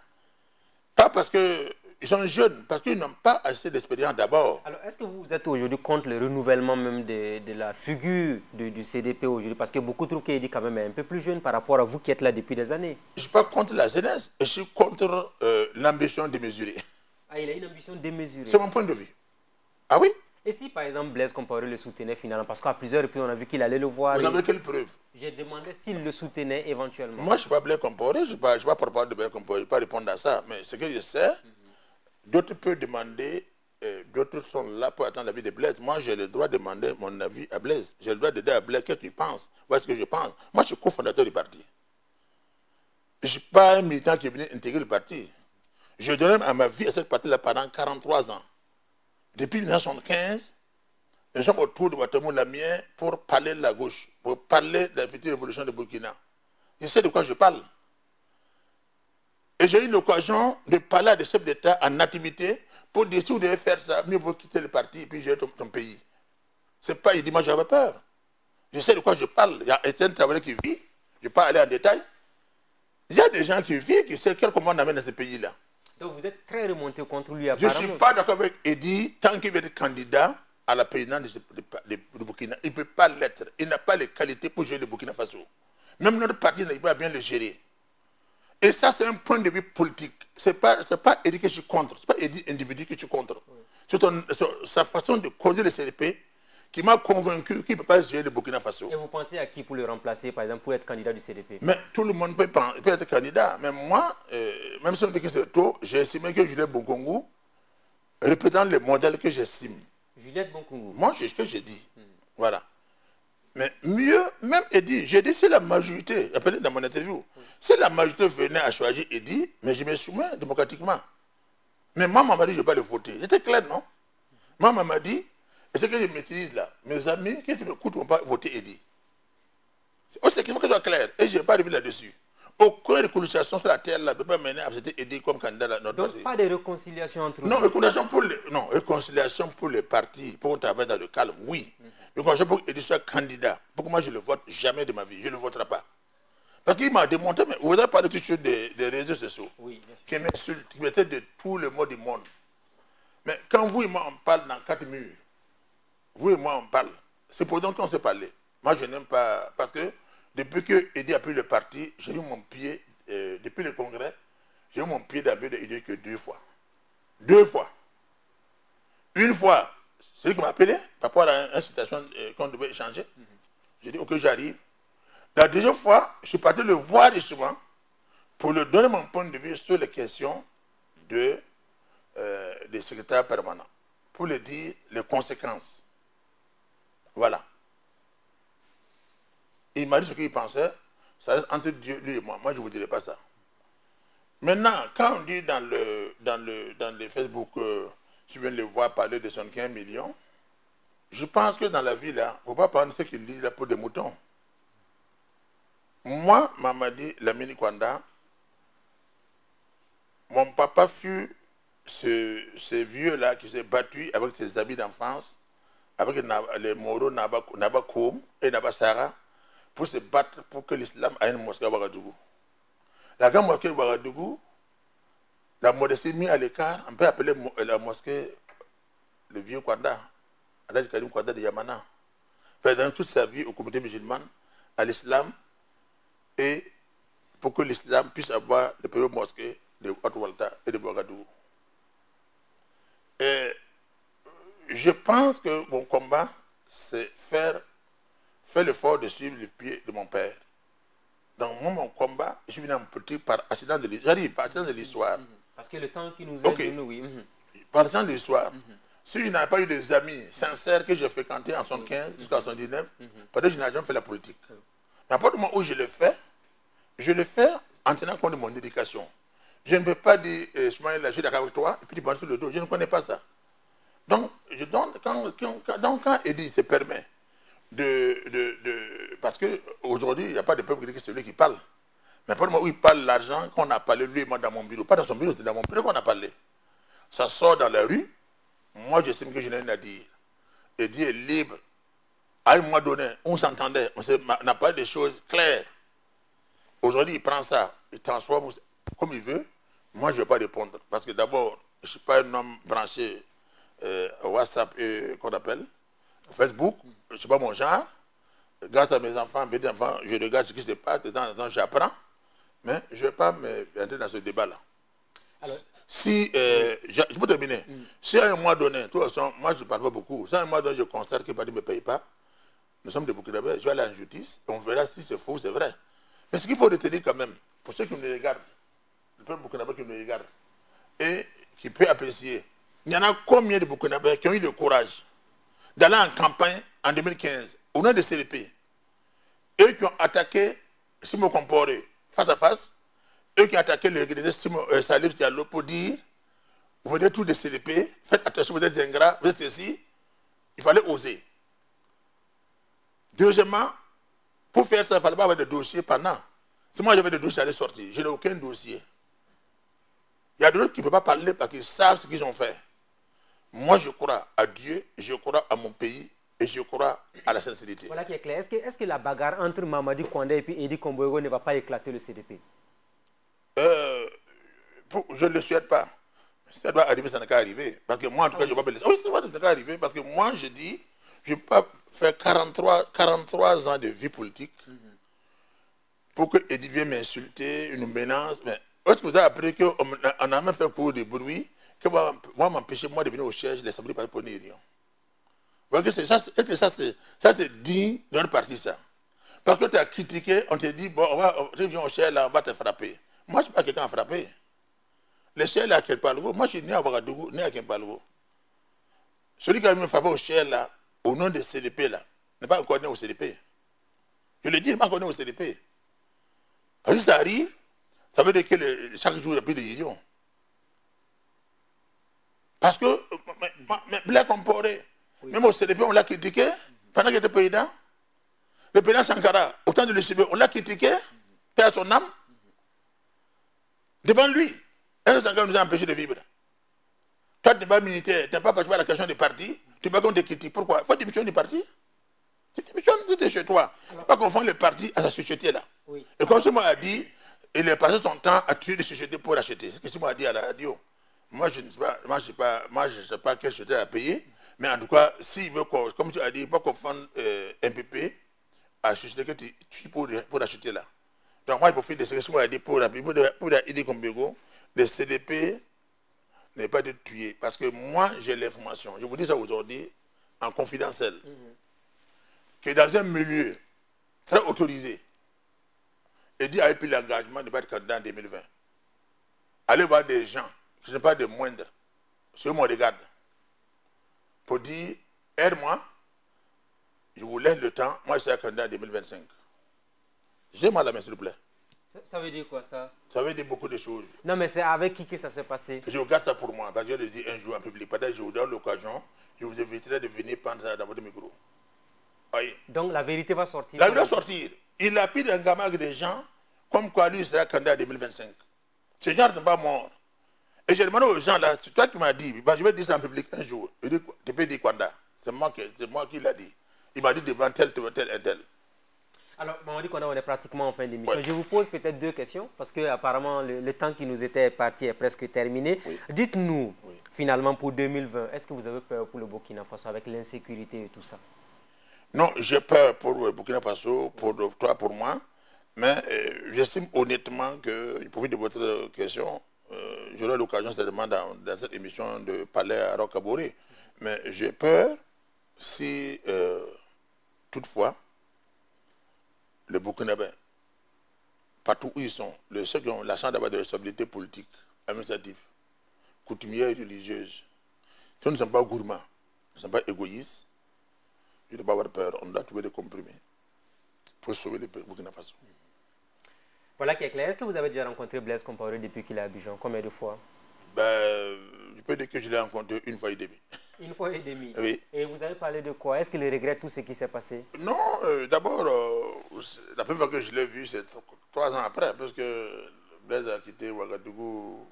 Pas parce qu'ils sont jeunes, parce qu'ils n'ont pas assez d'expérience d'abord. Alors, est-ce que vous êtes aujourd'hui contre le renouvellement même de, de la figure du, du CDP aujourd'hui? Parce que beaucoup trouvent qu'il est quand même un peu plus jeune par rapport à vous qui êtes là depuis des années. Je ne suis pas contre la jeunesse, je suis contre euh, l'ambition démesurée. Ah, il a une ambition démesurée. C'est mon point de vue. Ah oui? Et si par exemple Blaise Compaoré le soutenait finalement Parce qu'à plusieurs reprises on a vu qu'il allait le voir. Vous et- avez quelle preuve? J'ai demandé s'il le soutenait éventuellement. Moi, je ne suis pas Blaise Compaoré, je ne suis pas, pas porte-parole de Blaise Compaoré, je ne peux pas répondre à ça. Mais ce que je sais, d'autres peuvent demander, euh, d'autres sont là pour attendre l'avis de Blaise. Moi, j'ai le droit de demander mon avis à Blaise. J'ai le droit de dire à Blaise qu'est-ce que tu penses, voilà ce que je pense? Moi, je suis cofondateur du parti. Je ne suis pas un militant qui est venu intégrer le parti. Je donne à ma vie à cette partie-là pendant 43 ans. Depuis 1975, nous sommes autour de Waterloo Lamien pour parler de la gauche, pour parler de la future révolution de Burkina. Je sais de quoi je parle. Et j'ai eu l'occasion de parler à des chefs d'État en activité pour dire si vous devez faire ça, mieux vaut quitter le parti et puis gérer ton, ton pays. C'est pas, il dit, moi j'avais peur. Je sais de quoi je parle. Il y a Étienne Traoré qui vit, je ne vais pas aller en détail. Il y a des gens qui vivent, qui savent quel comment on amène dans ce pays-là. Donc vous êtes très remonté contre lui Je ne suis pas d'accord avec Edi tant qu'il veut être candidat à la présidence de, ce- de- de- de Burkina. Il ne peut pas l'être. Il n'a pas les qualités pour gérer le Burkina Faso. Même notre parti n'arrive pas bien le gérer. Et ça, c'est un point de vue politique. Ce n'est pas, pas Edi que je suis contre. Ce n'est pas Edi individu que je suis contre. C'est sa façon de conduire le CDP qui m'a convaincu qu'il ne peut pas gérer le Burkina Faso. Et vous pensez à qui pour le remplacer, par exemple, pour être candidat du CDP Mais tout le monde peut, être candidat. Mais moi, euh, même si on dit que c'est trop, j'ai estimé que Julien Bongongo représente le modèle que j'estime. Juliette Bonkungu. Moi, c'est ce que j'ai dit. Voilà. Mais mieux, même Eddy, j'ai dit c'est la majorité, appelé dans mon interview, si la majorité venait à choisir Eddy, mais je me soumets démocratiquement. Mais maman m'a dit, je ne vais pas le voter. C'était clair, non? Maman m'a dit, et ce que je maîtrise là, mes amis qui m'écoutent ne vont pas voter Eddie? C'est qu'il faut que ce soit clair. Et je n'ai pas arrivé là-dessus. Aucune réconciliation sur la terre là ne peut pas mener à c'était Eddie comme candidat à notre Donc, parti. pas de réconciliation entre Non, vous. réconciliation pour les, non, réconciliation pour les partis, pour qu'on travaille dans le calme, oui. Réconciliation pour qu'Eddie soit candidat. Pour que moi je ne le vote jamais de ma vie. Je ne le voterai pas. Parce qu'il m'a démontré, mais vous avez parlé tout de suite des, des réseaux sociaux Oui, qui m'insulte, qui mettait de tout le mot du monde. Mais quand vous moi on parle dans quatre murs, vous et moi on parle, c'est pour donc qu'on s'est parlé. Moi je n'aime pas, parce que depuis que a pris le parti, j'ai eu mon pied, euh, depuis le congrès, j'ai eu mon pied dans le bureau de Eddie que deux fois. Deux fois. Une fois, c'est lui qui m'a appelé par rapport à une situation euh, qu'on devait échanger. J'ai dit, ok, j'arrive. La deuxième fois, je suis parti le voir souvent pour lui donner mon point de vue sur les questions de, euh, des secrétaires permanents, pour lui dire les conséquences. Voilà. Il m'a dit ce qu'il pensait, ça reste entre Dieu, lui et moi. Moi, je ne vous dirai pas ça. Maintenant, quand on dit dans le, dans le, dans Facebook, tu viens de voir parler de 75 millions, je pense que dans la vie, là, il ne faut pas prendre ce qu'il dit là pour des moutons. Moi, Mamadi Lamini Kwanda, mon papa fut ce, ce vieux-là qui s'est battu avec ses amis d'enfance, avec les Moro Naba- Nabakoum et Nabasara, pour se battre pour que l'islam ait une mosquée à Ouagadougou. La grande mosquée de Ouagadougou, la modestie mise à l'écart, on peut appeler la mosquée le vieux Kwanda, Adaj Karim Kwanda de Yamana. Pendant toute sa vie au comité musulman, à l'islam, et pour que l'islam puisse avoir les premières mosquées de Haute-Volta et de Ouagadougou. Et je pense que mon combat, c'est faire, faire l'effort de suivre les pieds de mon père. Donc, moi, mon combat, je suis venu en politique par accident de l'histoire. J'arrive par accident de l'histoire. Parce que le temps qui nous est Ok. donné, oui. mhm. Par accident de l'histoire. Si je n'avais pas eu des amis sincères que j'ai fréquentés en 75 jusqu'en 79, pendant que je n'ai jamais fait la politique. Moment où je le fais, je le fais en tenant compte de mon éducation. Je ne peux pas dire, euh, je suis d'accord avec toi, et puis tu sur le dos. Je ne connais pas ça. Donc, je donne, quand, quand, Eddie se permet de. de, de- parce qu'aujourd'hui, il n'y a pas de peuple qui dit que c'est lui qui parle. Mais pour moment où il parle l'argent qu'on a parlé, lui et moi, dans mon bureau, pas dans son bureau, c'était dans mon bureau qu'on a parlé. Ça sort dans la rue. Moi, j'estime que je n'ai rien à dire. Eddie est libre. À un moment donné, on s'entendait, on n'a pas des choses claires. Aujourd'hui, il prend ça, il transforme comme il veut. Moi, je ne vais pas répondre. Parce que d'abord, je ne suis pas un homme branché euh, WhatsApp qu'on appelle Facebook. Je ne suis pas mon genre. Grâce à mes enfants, mes enfants, je regarde ce qui se passe. De temps en temps, j'apprends. Mais je ne vais pas me- entrer dans ce débat-là. Si, euh, je, je peux terminer. Si à un mois donné, de toute façon, moi je ne parle pas beaucoup. Si à un mois donné, je constate que le parti ne me paye pas, nous sommes des Burkinabés, je vais aller en justice, on verra si c'est faux ou c'est vrai. Mais ce qu'il faut retenir quand même, pour ceux qui me regardent, le peuple burkinabé qui me regarde, et qui peut apprécier, il y en a combien de Burkinabés qui ont eu le courage d'aller en campagne en 2015 au nom de CDP, eux qui ont attaqué Simon Comporé face à face, eux qui ont attaqué le euh, Salif Diallo pour dire vous venez tous des CDP, faites attention, vous êtes ingrats, vous êtes ceci. Il fallait oser. Deuxièmement, pour faire ça, il ne fallait pas avoir de dossier pendant. Si moi j'avais des dossiers, j'allais sortir. Je n'ai aucun dossier. Il y a d'autres qui ne peuvent pas parler parce qu'ils savent ce qu'ils ont fait. Moi, je crois à Dieu, je crois à mon pays et je crois à la sincérité. Voilà qui est clair. Est-ce que, la bagarre entre Mamadi Kwanda et Eddie Komboego ne va pas éclater le CDP Euh, pour- je ne le souhaite pas. Ça doit arriver, ça n'a qu'à arriver. Parce que moi, en tout cas, je ne vais pas me laisser. Oui, ça n'a qu'à arriver. Parce que moi, je dis, je ne peux pas faire 43, 43 ans de vie politique pour que Eddie vienne m'insulter, une menace. Mais est-ce que vous avez appris qu'on on a même fait cours de bruit? Que moi m'empêcher moi de venir au siège de l'Assemblée par pour une réunion Vous voyez que ça, ça, ça, c'est digne de notre parti, ça? Parce que tu as critiqué, on te dit, bon, on va, tu viens au siège là, on va te frapper. Moi, je ne suis pas quelqu'un à frapper. Le ciel là, à Kempalvo, moi, je suis né à Ouagadougou, né à Kempalvo. Celui qui a me frappé au ciel là, au nom de CDP là, n'est pas encore né au CDP. Je le dis, il n'est pas encore né au CDP. Que ça arrive, ça veut dire que le- chaque jour, il y a plus de millions. Parce que, mais, Black Comporé, même au CDP, on l'a critiqué pendant qu'il était président. Le président Sankara, au temps de l'UCB, on l'a critiqué, perd son âme. Devant lui, un Sankara nous a empêché de vivre? Toi, tu n'es pas militaire, tu n'as pas participé à la question du parti, tu pas qu'on te critique. Pourquoi? Il faut démissionner du parti. C'est démission de chez toi. Il ne faut pas confondre le parti à sa société là. Et comme ce m'a a dit, il est passé son temps à tuer des sociétés pour acheter. C'est ce qu'il m'a dit à la radio. Moi, je ne sais pas, moi, je sais pas, moi, je sais pas quelle société a payé. Mais en tout cas, s'il veut, comme tu as dit, pas confondre euh, MPP à société que tu tues pour, pour acheter là. Donc moi, il profite de ce que je a dit pour la pour, pour la idée comme le CDP n'est pas de tuer. Parce que moi, j'ai l'information. Je vous dis ça aujourd'hui en confidentiel. Mhm. Que dans un milieu très autorisé, et dit avec l'engagement de ne pas être candidat en 2020. Allez voir des gens qui ne sont pas des moindres, ceux me regardent, pour dire aide-moi, je vous laisse le temps, moi je serai candidat en 2025. J'ai mal à la main, s'il vous plaît. Ça, veut dire quoi ça? Ça veut dire beaucoup de choses. Non, mais c'est avec qui que ça s'est passé? Je regarde ça pour moi, parce que je le dis un jour en public. Pendant que je vous donne l'occasion, je vous inviterai de venir prendre ça dans votre micro. Donc la vérité va sortir La vérité va sortir. Il a pris un gamin avec des gens comme quoi lui sera candidat en 2025. Ces gens ne sont pas morts. Et j'ai demandé aux gens là, c'est toi qui m'as dit, bah, je vais dire ça en public un jour. Je dis, tu peux dire quoi C'est moi, qui, moi qui l'a dit. Il m'a dit devant tel, tel, tel, tel. Alors, on dit qu'on est pratiquement en fin d'émission. Je vous pose peut-être deux questions, parce que apparemment le, temps qui nous était parti est presque terminé. Dites-nous, finalement, pour 2020, est-ce que vous avez peur pour le Burkina Faso avec l'insécurité et tout ça? Non, j'ai peur pour le Burkina Faso, pour toi, pour moi. Mais euh, j'estime honnêtement que, il profite de votre question, j'aurai l'occasion certainement dans, dans, cette émission de parler à Rocaboré. Mais j'ai peur si, euh, toutefois, les Burkinabés, partout où ils sont, les, ceux qui ont la chance d'avoir des responsabilités politiques, administratives, coutumières et religieuses, si nous ne sommes pas gourmands, nous ne sommes pas égoïstes, il ne faut pas avoir peur, on doit trouver des compromis pour sauver le Burkina Faso. Voilà qui est clair. Est-ce que vous avez déjà rencontré Blaise Compaoré depuis qu'il est à Abidjan? Combien de fois? Ben, Je peux dire que je l'ai rencontré une fois et demie. Une fois et demie Oui. Et vous avez parlé de quoi? Est-ce qu'il regrette tout ce qui s'est passé? Non, euh, d'abord, euh, la première fois que je l'ai vu, c'est trois ans après, parce que Blaise a quitté Ouagadougou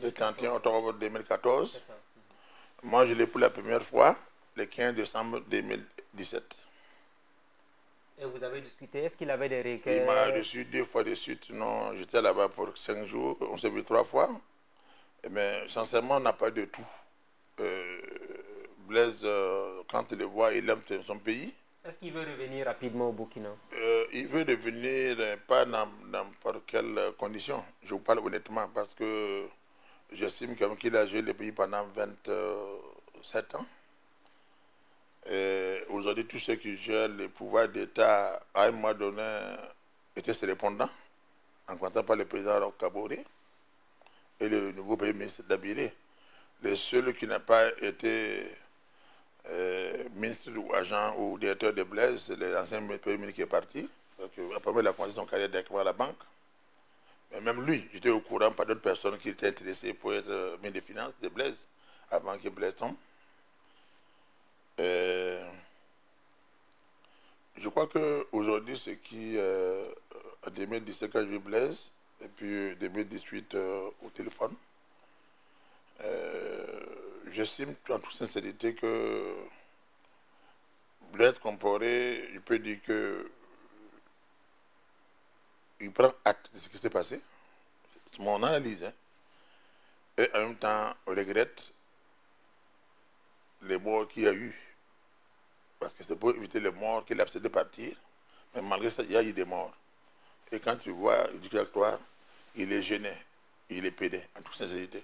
le 31 octobre 2014. Moi, je l'ai pour la première fois le 15 décembre 2017. Et vous avez discuté, est-ce qu'il avait des requêtes? Il m'a reçu deux fois de suite. Non, j'étais là-bas pour cinq jours. On s'est vu trois fois. Mais sincèrement, on n'a pas de tout. Euh, Blaise, euh, quand il le voit, il aime son pays. Est-ce qu'il veut revenir rapidement au Burkina? Euh, Il veut revenir, pas dans n'importe quelle condition. Je vous parle honnêtement parce que j'estime qu'il a joué le pays pendant 27 ans. Aujourd'hui, tous ceux qui gèrent le pouvoir d'État, à un moment donné, étaient ses répondants, en comptant par le président Kaboré et le nouveau premier ministre Dabiré. Le seul qui n'a pas été euh, ministre ou agent ou directeur de Blaise, c'est l'ancien premier ministre qui est parti. Après, il a commencé son carrière directement à la banque. Mais même lui, j'étais au courant par d'autres personnes qui étaient intéressées pour être ministre des Finances de Blaise, avant que Blaise tombe. Euh, je crois qu'aujourd'hui, ce qui, euh, en 2017, quand je Blaise, et puis 2018 euh, au téléphone, euh, j'estime en toute sincérité que Blaise comparé, je peux dire que il prend acte de ce qui s'est passé. C'est mon analyse. Hein. Et en même temps, on regrette les morts qu'il y a eu parce que c'est pour éviter les morts qu'il a de partir. Mais malgré ça, il y a eu des morts. Et quand tu vois le directoire, il est gêné, il est pédé, en toute sincérité.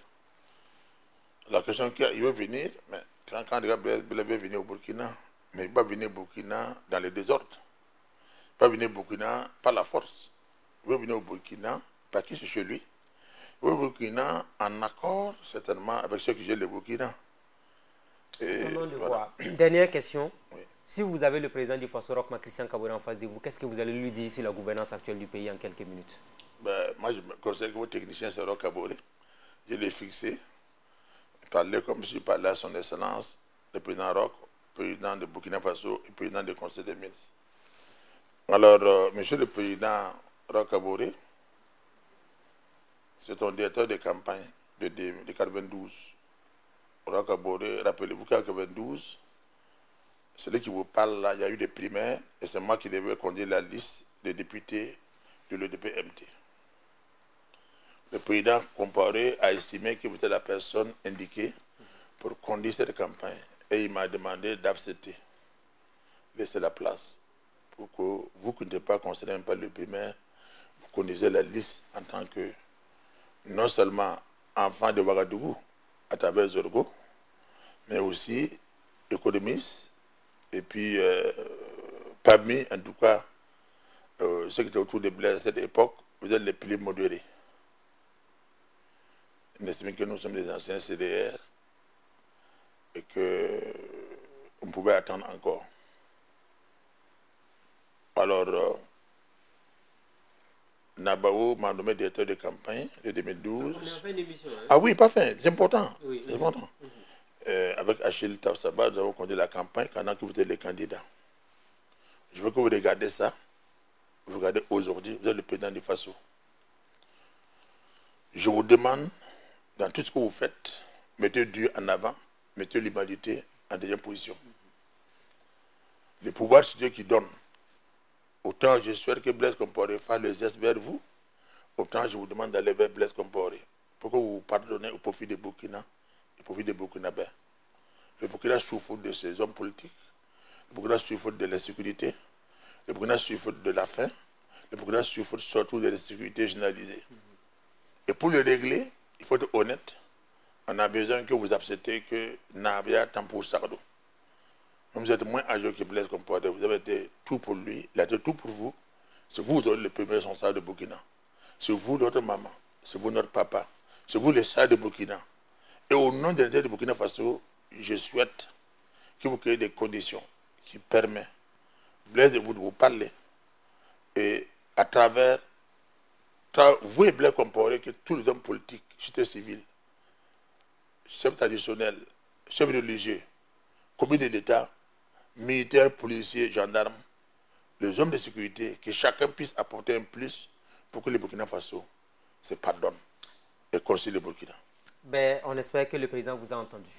La question qu'il veut venir, mais quand, quand il veut venir au Burkina, mais il va venir au Burkina dans le désordre. Il va venir au Burkina par la force. Il veut venir au Burkina parce que c'est chez lui. Il veut au Burkina en accord certainement avec ceux qui gèrent le Burkina. Dernière question. Si vous avez le président du Roch, Christian Kabore, en face de vous, qu'est-ce que vous allez lui dire sur la gouvernance actuelle du pays en quelques minutes? Ben, Moi, je me conseille que votre technicien, c'est Roch Kabore. Je l'ai fixé. parler comme si parlais à son excellence, le président Roch, président de Burkina Faso et président du Conseil des ministres. Alors, euh, monsieur le président Roch Abouré, c'est ton directeur de campagne de, de, de 92. Rappelez-vous qu'en 92, celui qui vous parle là, il y a eu des primaires et c'est moi qui devais conduire la liste des députés de l'EDP-MT. Le président comparé a estimé que vous êtes la personne indiquée pour conduire cette campagne et il m'a demandé d'accepter, laisser la place pour que vous qui n'êtes pas concerné par le primaire, vous connaissez la liste en tant que non seulement enfant de Ouagadougou à travers Zorgo, mais aussi économiste, et puis euh, parmi, en tout cas, euh, ceux qui étaient autour de Blaise à cette époque, vous êtes les piliers modérés. On estime que nous sommes des anciens CDR et qu'on pouvait attendre encore. Alors, euh, Nabao m'a nommé directeur de campagne de 2012. On a fait une émission. Hein? Ah oui, pas fait, c'est important. Oui, c'est important. Euh, avec Achille Tafsaba, nous avons conduit la campagne pendant que vous êtes les candidats. Je veux que vous regardez ça. Vous regardez aujourd'hui, vous êtes le président du FASO. Je vous demande, dans tout ce que vous faites, mettez Dieu en avant, mettez l'humanité en deuxième position. Le pouvoir, c'est Dieu qui donne. Autant je souhaite que Blaise Compaoré fasse le geste vers vous, autant je vous demande d'aller vers Blaise Compaoré pour que vous pardonnez au profit des Burkina? Profit des Burkinabés. Le Burkina souffre de ses hommes politiques, le Burkina souffre de l'insécurité, le Burkina souffre de la faim, le Burkina souffre surtout de l'insécurité généralisée. Et pour le régler, il faut être honnête. On a besoin que vous acceptez que Nabia Tampour Sardo. Vous êtes moins âgé que Blaise Compaoré, vous avez été tout pour lui, il a été tout pour vous. C'est vous, le premier responsable de Burkina. C'est vous, notre maman. C'est vous, notre papa. C'est vous, les chars de Burkina. Et au nom de l'intérêt de Burkina Faso, je souhaite que vous créez des conditions qui permettent Blaise de vous de vous parler. Et à travers, tra- vous et Blaise Compaoré, que tous les hommes politiques, société civile, chefs traditionnels, chefs religieux, communes de l'État, militaires, policiers, gendarmes, les hommes de sécurité, que chacun puisse apporter un plus pour que le Burkina Faso se pardonne et construise le Burkina. Ben, on espère que le président vous a entendu.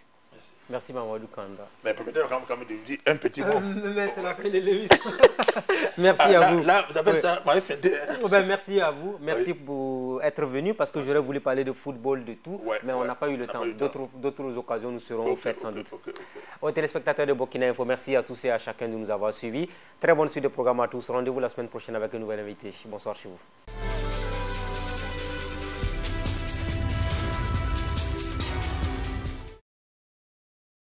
Merci, Mamadou Kanda. Mais permettez-moi quand même de vous dire un petit mot. Mais c'est la fin de l'émission. [laughs] merci Ah, à là, vous. là, vous appelez Oui. ça, vous avez. Oh ben, merci à vous. Merci Oui. pour être venu parce que j'aurais voulu parler de football, de tout. Ouais, mais on ouais, n'a pas eu le on n'a temps. pas eu le D'autres d'autres occasions nous seront offertes sans doute. Aux téléspectateurs de Burkina Info, merci à tous et à chacun de nous avoir suivis. Très bonne suite de programme à tous. Rendez-vous la semaine prochaine avec un nouvel invité. Bonsoir chez vous.